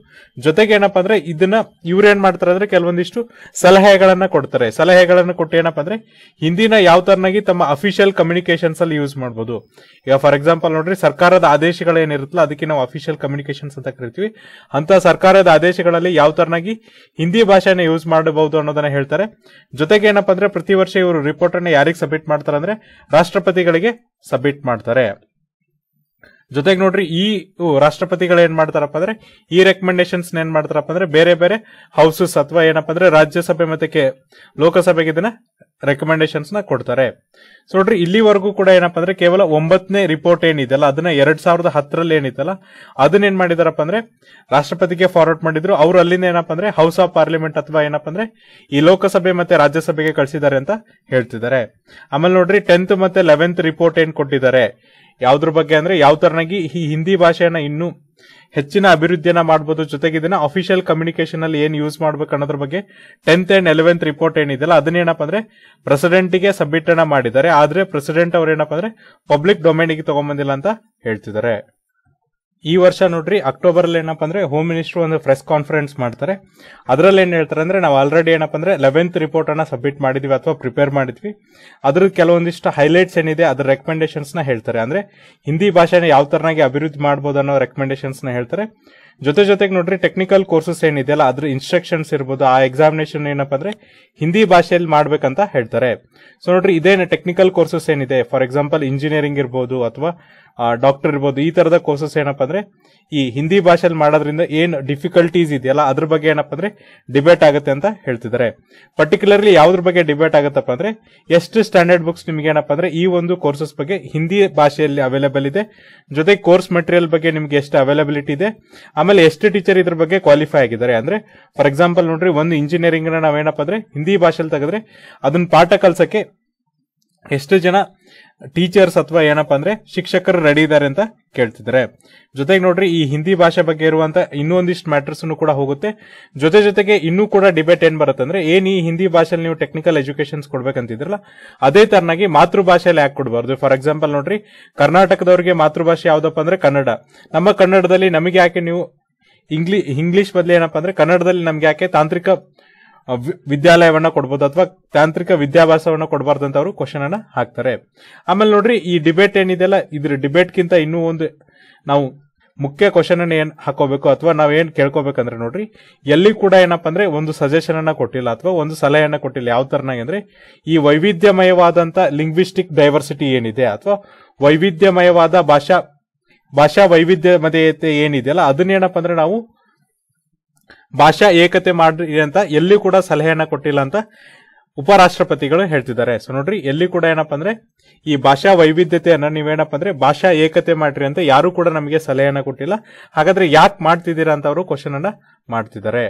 ಜೊತೆಗೆ ಏನಪ್ಪ ಅಂದ್ರೆ ಇದನ್ನ ಇವ್ರು ಏನ್ ಮಾಡ್ತಾರೆ ಅಂದ್ರೆ ಕೆಲವೊಂದಿಷ್ಟು ಸಲಹೆಗಳನ್ನ ಕೊಡ್ತಾರೆ. ಸಲಹೆಗಳನ್ನ ಕೊಟ್ಟು ಏನಪ್ಪ ಅಂದ್ರೆ ಹಿಂದಿನ ಯಾವ ತರನಾಗಿ ತಮ್ಮ ಅಫಿಷಿಯಲ್ ಕಮ್ಯುನಿಕೇಶನ್ಸ್ ಅಲ್ಲಿ ಯೂಸ್ ಮಾಡಬಹುದು ಈಗ ಫಾರ್ ಎಕ್ಸಾಂಪಲ್ ನೋಡ್ರಿ, ಸರ್ಕಾರದ ಆದೇಶಗಳು ಏನಿರುತ್ತಲ್ಲ, ಅದಕ್ಕೆ ನಾವು ಅಫಿಷಿಯಲ್ ಕಮ್ಯುನಿಕೇಶನ್ಸ್ ಅಂತ ಕರಿತೀವಿ. ಅಂತ ಸರ್ಕಾರದ ಆದೇಶಗಳಲ್ಲಿ ಯಾವ ತರನಾಗಿ ಹಿಂದಿ ಭಾಷೆನ ಯೂಸ್ ಮಾಡಬಹುದು ಅನ್ನೋದನ್ನ ಹೇಳ್ತಾರೆ. ಜೊತೆಗೆ ಏನಪ್ಪ ಅಂದ್ರೆ ಪ್ರತಿ ವರ್ಷ ಇವರು ರಿಪೋರ್ಟ್ ಅನ್ನ ಯಾರಿಗೆ ಸಬ್ಮಿಟ್ ಮಾಡ್ತಾರೆ ಅಂದ್ರೆ ರಾಷ್ಟ್ರಪತಿಗಳಿಗೆ ಸಬ್ಮಿಟ್ ಮಾಡ್ತಾರೆ. ಜೊತೆಗೆ ನೋಡ್ರಿ, ಈ ರಾಷ್ಟ್ರಪತಿಗಳು ಏನ್ ಮಾಡ್ತಾರಪ್ಪ ಅಂದ್ರೆ, ಈ ರೆಕಮೆಂಡೇಶನ್ಸ್ ಏನ್ ಮಾಡ್ತಾರಪ್ಪ ಅಂದ್ರೆ, ಬೇರೆ ಬೇರೆ ಹೌಸಸ್ ಅಥವಾ ಏನಪ್ಪ ಅಂದ್ರೆ ರಾಜ್ಯಸಭೆ ಮತ್ತೆ ಲೋಕಸಭೆಗೆ ಇದನ್ನ ರೆಕಮೆಂಡೇಶನ್ಸ್ನ ಕೊಡ್ತಾರೆ. ಸೊ ನೋಡ್ರಿ, ಇಲ್ಲಿವರೆಗೂ ಕೂಡ ಏನಪ್ಪ ಅಂದ್ರೆ ಕೇವಲ ಒಂಬತ್ತನೇ ರಿಪೋರ್ಟ್ ಏನಿದೆಯಲ್ಲ, ಅದನ್ನ ಎರಡ್ ಸಾವಿರದ ಹತ್ತರಲ್ಲಿ ಏನಿತ್ತಲ್ಲ, ಅದನ್ನ ಏನ್ ಮಾಡಿದಾರಪ್ಪ ಅಂದ್ರೆ ರಾಷ್ಟ್ರಪತಿಗೆ ಫಾರ್ವರ್ಡ್ ಮಾಡಿದ್ರು. ಅವ್ರು ಅಲ್ಲಿಂದ ಏನಪ್ಪ ಅಂದ್ರೆ ಹೌಸ್ ಆಫ್ ಪಾರ್ಲಿಮೆಂಟ್ ಅಥವಾ ಏನಪ್ಪ ಅಂದ್ರೆ ಈ ಲೋಕಸಭೆ ಮತ್ತೆ ರಾಜ್ಯಸಭೆಗೆ ಕಳಿಸಿದ್ದಾರೆ ಅಂತ ಹೇಳ್ತಿದ್ದಾರೆ. ಆಮೇಲೆ ನೋಡ್ರಿ ಟೆಂತ್ ಮತ್ತೆ ಲೆವೆಂತ್ ರಿಪೋರ್ಟ್ ಏನ್ ಕೊಟ್ಟಿದ್ದಾರೆ? ಯಾವ್ದ್ರ ಬಗ್ಗೆ ಅಂದ್ರೆ, ಯಾವ ತರನಾಗಿ ಈ ಹಿಂದಿ ಭಾಷೆಯನ್ನ ಇನ್ನೂ ಹೆಚ್ಚಿನ ಅಭಿವೃದ್ಧಿಯನ್ನ ಮಾಡಬಹುದು ಜೊತೆಗೆ ಇದನ್ನ ಅಫಿಷಿಯಲ್ ಕಮ್ಯುನಿಕೇಶನ್ ಅಲ್ಲಿ ಏನ್ ಯೂಸ್ ಮಾಡ್ಬೇಕು ಅನ್ನೋದ್ರ ಬಗ್ಗೆ ಟೆಂತ್ ಅಂಡ್ ಎಲೆವೆಂತ್ ರಿಪೋರ್ಟ್ ಏನಿದೆಯಲ್ಲ ಅದನ್ನೇನಪ್ಪ ಅಂದ್ರೆ ಪ್ರೆಸಿಡೆಂಟ್ಗೆ ಸಬ್ಮಿಟ್ ಅನ್ನ ಮಾಡಿದ್ದಾರೆ. ಆದ್ರೆ ಪ್ರೆಸಿಡೆಂಟ್ ಅವ್ರು ಏನಪ್ಪ ಅಂದ್ರೆ ಪಬ್ಲಿಕ್ ಡೊಮೈನಿಗೆ ತಗೊಂಬಂದಿಲ್ಲ ಅಂತ ಹೇಳ್ತಿದ್ದಾರೆ. ಈ ವರ್ಷ ನೋಡ್ರಿ ಅಕ್ಟೋಬರ್ ಅಲ್ಲಿ ಏನಪ್ಪ ಅಂದ್ರೆ ಹೋಮ್ ಮಿನಿಸ್ಟರ್ ಒಂದು ಪ್ರೆಸ್ ಕಾನ್ಫರೆನ್ಸ್ ಮಾಡ್ತಾರೆ. ಅದರಲ್ಲಿ ಏನ್ ಹೇಳ್ತಾರೆ ಅಂದ್ರೆ, ನಾವು ಆಲ್ರೆಡಿ ಏನಪ್ಪ ಅಂದ್ರೆ ಲೆವೆಂತ್ ರಿಪೋರ್ಟ್ ಅನ್ನ ಸಬ್ಮಿಟ್ ಮಾಡಿದ್ವಿ ಅಥವಾ ಪ್ರಿಪೇರ್ ಮಾಡಿದ್ವಿ. ಅದ್ರ ಕೆಲವೊಂದಿಷ್ಟು ಹೈಲೈಟ್ಸ್ ಏನಿದೆ, ಅದ್ರ ರೆಕಮೆಂಡೇಶನ್ಸ್ನ ಹೇಳ್ತಾರೆ. ಅಂದ್ರೆ ಹಿಂದಿ ಭಾಷೆನ ಯಾವ ತರನಾಗಿ ಅಭಿವೃದ್ಧಿ ಮಾಡಬಹುದು ಅನ್ನೋ ರೆಕಮೆಂಡೇಶನ್ಸ್ನ ಹೇಳ್ತಾರೆ. ಜೊತೆ ಜೊತೆಗೆ ನೋಡ್ರಿ ಟೆಕ್ನಿಕಲ್ ಕೋರ್ಸಸ್ ಏನಿದೆಯಲ್ಲ, ಅದ್ರ ಇನ್ಸ್ಟ್ರಕ್ಷನ್ಸ್ ಇರ್ಬೋದು, ಆ ಎಕ್ಸಾಮಿನೇಷನ್ ಏನಪ್ಪ ಅಂದ್ರೆ ಹಿಂದಿ ಭಾಷೆಯಲ್ಲಿ ಮಾಡ್ಬೇಕಂತ ಹೇಳ್ತಾರೆ. ಸೊ ನೋಡ್ರಿ, ಇದೇನು ಟೆಕ್ನಿಕಲ್ ಕೋರ್ಸಸ್ ಏನಿದೆ? ಫಾರ್ ಎಕ್ಸಾಂಪಲ್ ಇಂಜಿನಿಯರಿಂಗ್ ಇರ್ಬೋದು, ಅಥವಾ ಡಾಕ್ಟರ್ ಇರ್ಬೋದು, ಈ ತರದ ಕೋರ್ಸಸ್ ಏನಪ್ಪ ಅಂದ್ರೆ, ಈ ಹಿಂದಿ ಭಾಷೆಯಲ್ಲಿ ಮಾಡೋದ್ರಿಂದ ಏನ್ ಡಿಫಿಕಲ್ಟೀಸ್ ಇದೆಯಲ್ಲ, ಅದ್ರ ಬಗ್ಗೆ ಏನಪ್ಪ ಅಂದ್ರೆ ಡಿಬೇಟ್ ಆಗುತ್ತೆ ಅಂತ ಹೇಳ್ತಿದ್ದಾರೆ. ಪರ್ಟಿಕ್ಯುಲರ್ಲಿ ಯಾವ್ದ್ರ ಬಗ್ಗೆ ಡಿಬೇಟ್ ಆಗುತ್ತಪ್ಪ ಅಂದ್ರೆ, ಎಷ್ಟು ಸ್ಟ್ಯಾಂಡರ್ಡ್ ಬುಕ್ಸ್ ನಿಮ್ಗೆ ಏನಪ್ಪ ಅಂದ್ರೆ, ಈ ಒಂದು ಕೋರ್ಸಸ್ ಬಗ್ಗೆ ಹಿಂದಿ ಭಾಷೆಯಲ್ಲಿ ಅವೈಲೇಬಲ್ ಇದೆ. ಜೊತೆ ಕೋರ್ಸ್ ಮೆಟೀರಿಯಲ್ ಬಗ್ಗೆ ನಿಮ್ಗೆ ಎಷ್ಟು ಅವೈಲಬಿಲಿಟಿ ಇದೆ, ಆಮೇಲೆ ಎಷ್ಟು ಟೀಚರ್ ಇದ್ರ ಬಗ್ಗೆ ಕ್ವಾಲಿಫೈ ಆಗಿದ್ದಾರೆ. ಅಂದ್ರೆ ಫಾರ್ ಎಕ್ಸಾಂಪಲ್ ನೋಡ್ರಿ, ಒಂದು ಇಂಜಿನಿಯರಿಂಗ್ ನಾವೇನಪ್ಪ ಅಂದ್ರೆ, ಹಿಂದಿ ಭಾಷೆಯಲ್ಲಿ ತೆಗೆದ್ರೆ ಅದನ್ನ ಪಾಠ ಕಲ್ಸಕ್ಕೆ ಎಷ್ಟು ಜನ ಟೀಚರ್ಸ್ ಅಥವಾ ಏನಪ್ಪ ಅಂದ್ರೆ ಶಿಕ್ಷಕರು ರೆಡಿ ಇದ್ದಾರೆ ಅಂತ ಕೇಳ್ತಿದ್ದಾರೆ. ಜೊತೆಗೆ ನೋಡ್ರಿ, ಈ ಹಿಂದಿ ಭಾಷೆ ಬಗ್ಗೆ ಇರುವಂತ ಇನ್ನೂ ಒಂದಿಷ್ಟು ಮ್ಯಾಟರ್ಸ್ ಕೂಡ ಹೋಗುತ್ತೆ. ಜೊತೆ ಜೊತೆಗೆ ಇನ್ನೂ ಕೂಡ ಡಿಬೇಟ್ ಏನ್ ಬರುತ್ತೆ ಅಂದ್ರೆ, ಏನ್ ಈ ಹಿಂದಿ ಭಾಷೆಯಲ್ಲಿ ನೀವು ಟೆಕ್ನಿಕಲ್ ಎಜುಕೇಶನ್ಸ್ ಕೊಡ್ಬೇಕಂತಿದ್ರಲ್ಲ ಅದೇ ತರನಾಗಿ ಮಾತೃಭಾಷೆಯಲ್ಲಿ ಯಾಕೆ ಕೊಡಬಾರ್ದು? ಫಾರ್ ಎಕ್ಸಾಂಪಲ್ ನೋಡ್ರಿ, ಕರ್ನಾಟಕದವರಿಗೆ ಮಾತೃಭಾಷೆ ಯಾವ್ದಪ್ಪ ಅಂದ್ರೆ ಕನ್ನಡ. ನಮ್ಮ ಕನ್ನಡದಲ್ಲಿ ನಮಗೆ ಯಾಕೆ ನೀವು ಇಂಗ್ಲಿ ಇಂಗ್ಲಿಷ್ ಬದಲು ಏನಪ್ಪಾ ಅಂದ್ರೆ ಕನ್ನಡದಲ್ಲಿ ನಮ್ಗೆ ಯಾಕೆ ತಾಂತ್ರಿಕ ವಿದ್ಯಾಲಯವನ್ನ ಕೊಡ್ಬೋದು ಅಥವಾ ತಾಂತ್ರಿಕ ವಿದ್ಯಾಭ್ಯಾಸವನ್ನ ಕೊಡಬಾರ್ದು ಅಂತ ಅವರು ಕ್ವಶನ್ ಅನ್ನ ಹಾಕ್ತಾರೆ. ಆಮೇಲೆ ನೋಡ್ರಿ, ಈ ಡಿಬೇಟ್ ಏನಿದೆಯಲ್ಲ, ಇದ್ರ ಡಿಬೇಟ್ಗಿಂತ ಇನ್ನೂ ಒಂದು ನಾವು ಮುಖ್ಯ ಕ್ವಶನ್ ಅನ್ನ ಏನ್ ಹಾಕೋಬೇಕು ಅಥವಾ ನಾವ್ ಏನ್ ಕೇಳ್ಕೋಬೇಕಂದ್ರೆ ನೋಡ್ರಿ, ಎಲ್ಲಿ ಕೂಡ ಏನಪ್ಪಾ ಅಂದ್ರೆ ಒಂದು ಸಜೆಷನ್ ಅನ್ನ ಕೊಟ್ಟಿಲ್ಲ ಅಥವಾ ಒಂದು ಸಲಹೆಯನ್ನ ಕೊಟ್ಟಿಲ್ಲ. ಯಾವ ತರನಾಗಿ ಅಂದ್ರೆ, ಈ ವೈವಿಧ್ಯಮಯವಾದಂತ ಲಿಂಗ್ವಿಸ್ಟಿಕ್ ಡೈವರ್ಸಿಟಿ ಏನಿದೆ ಅಥವಾ ವೈವಿಧ್ಯಮಯವಾದ ಭಾಷಾ ಭಾಷಾ ವೈವಿಧ್ಯಮಯತೆ ಏನಿದೆಯಲ್ಲ ಅದನ್ನೇನಪ್ಪ ಅಂದ್ರೆ ನಾವು ಭಾಷಾ ಏಕತೆ ಮಾಡ್ರಿ ಅಂತ ಎಲ್ಲಿ ಕೂಡ ಸಲಹೆಯನ್ನ ಕೊಟ್ಟಿಲ್ಲ ಅಂತ ಉಪರಾಷ್ಟ್ರಪತಿಗಳು ಹೇಳ್ತಿದ್ದಾರೆ. ಸೊ ನೋಡ್ರಿ, ಎಲ್ಲಿ ಕೂಡ ಏನಪ್ಪಾ ಅಂದ್ರೆ ಈ ಭಾಷಾ ವೈವಿಧ್ಯತೆಯನ್ನ ನೀವೇನಪ್ಪ ಅಂದ್ರೆ ಭಾಷಾ ಏಕತೆ ಮಾಡ್ರಿ ಅಂತ ಯಾರು ಕೂಡ ನಮಗೆ ಸಲಹೆಯನ್ನ ಕೊಟ್ಟಿಲ್ಲ. ಹಾಗಾದ್ರೆ ಯಾಕೆ ಮಾಡ್ತಿದ್ದೀರಾ ಅಂತ ಅವರು ಕ್ವಶನ್ ಅನ್ನ ಮಾಡ್ತಿದ್ದಾರೆ.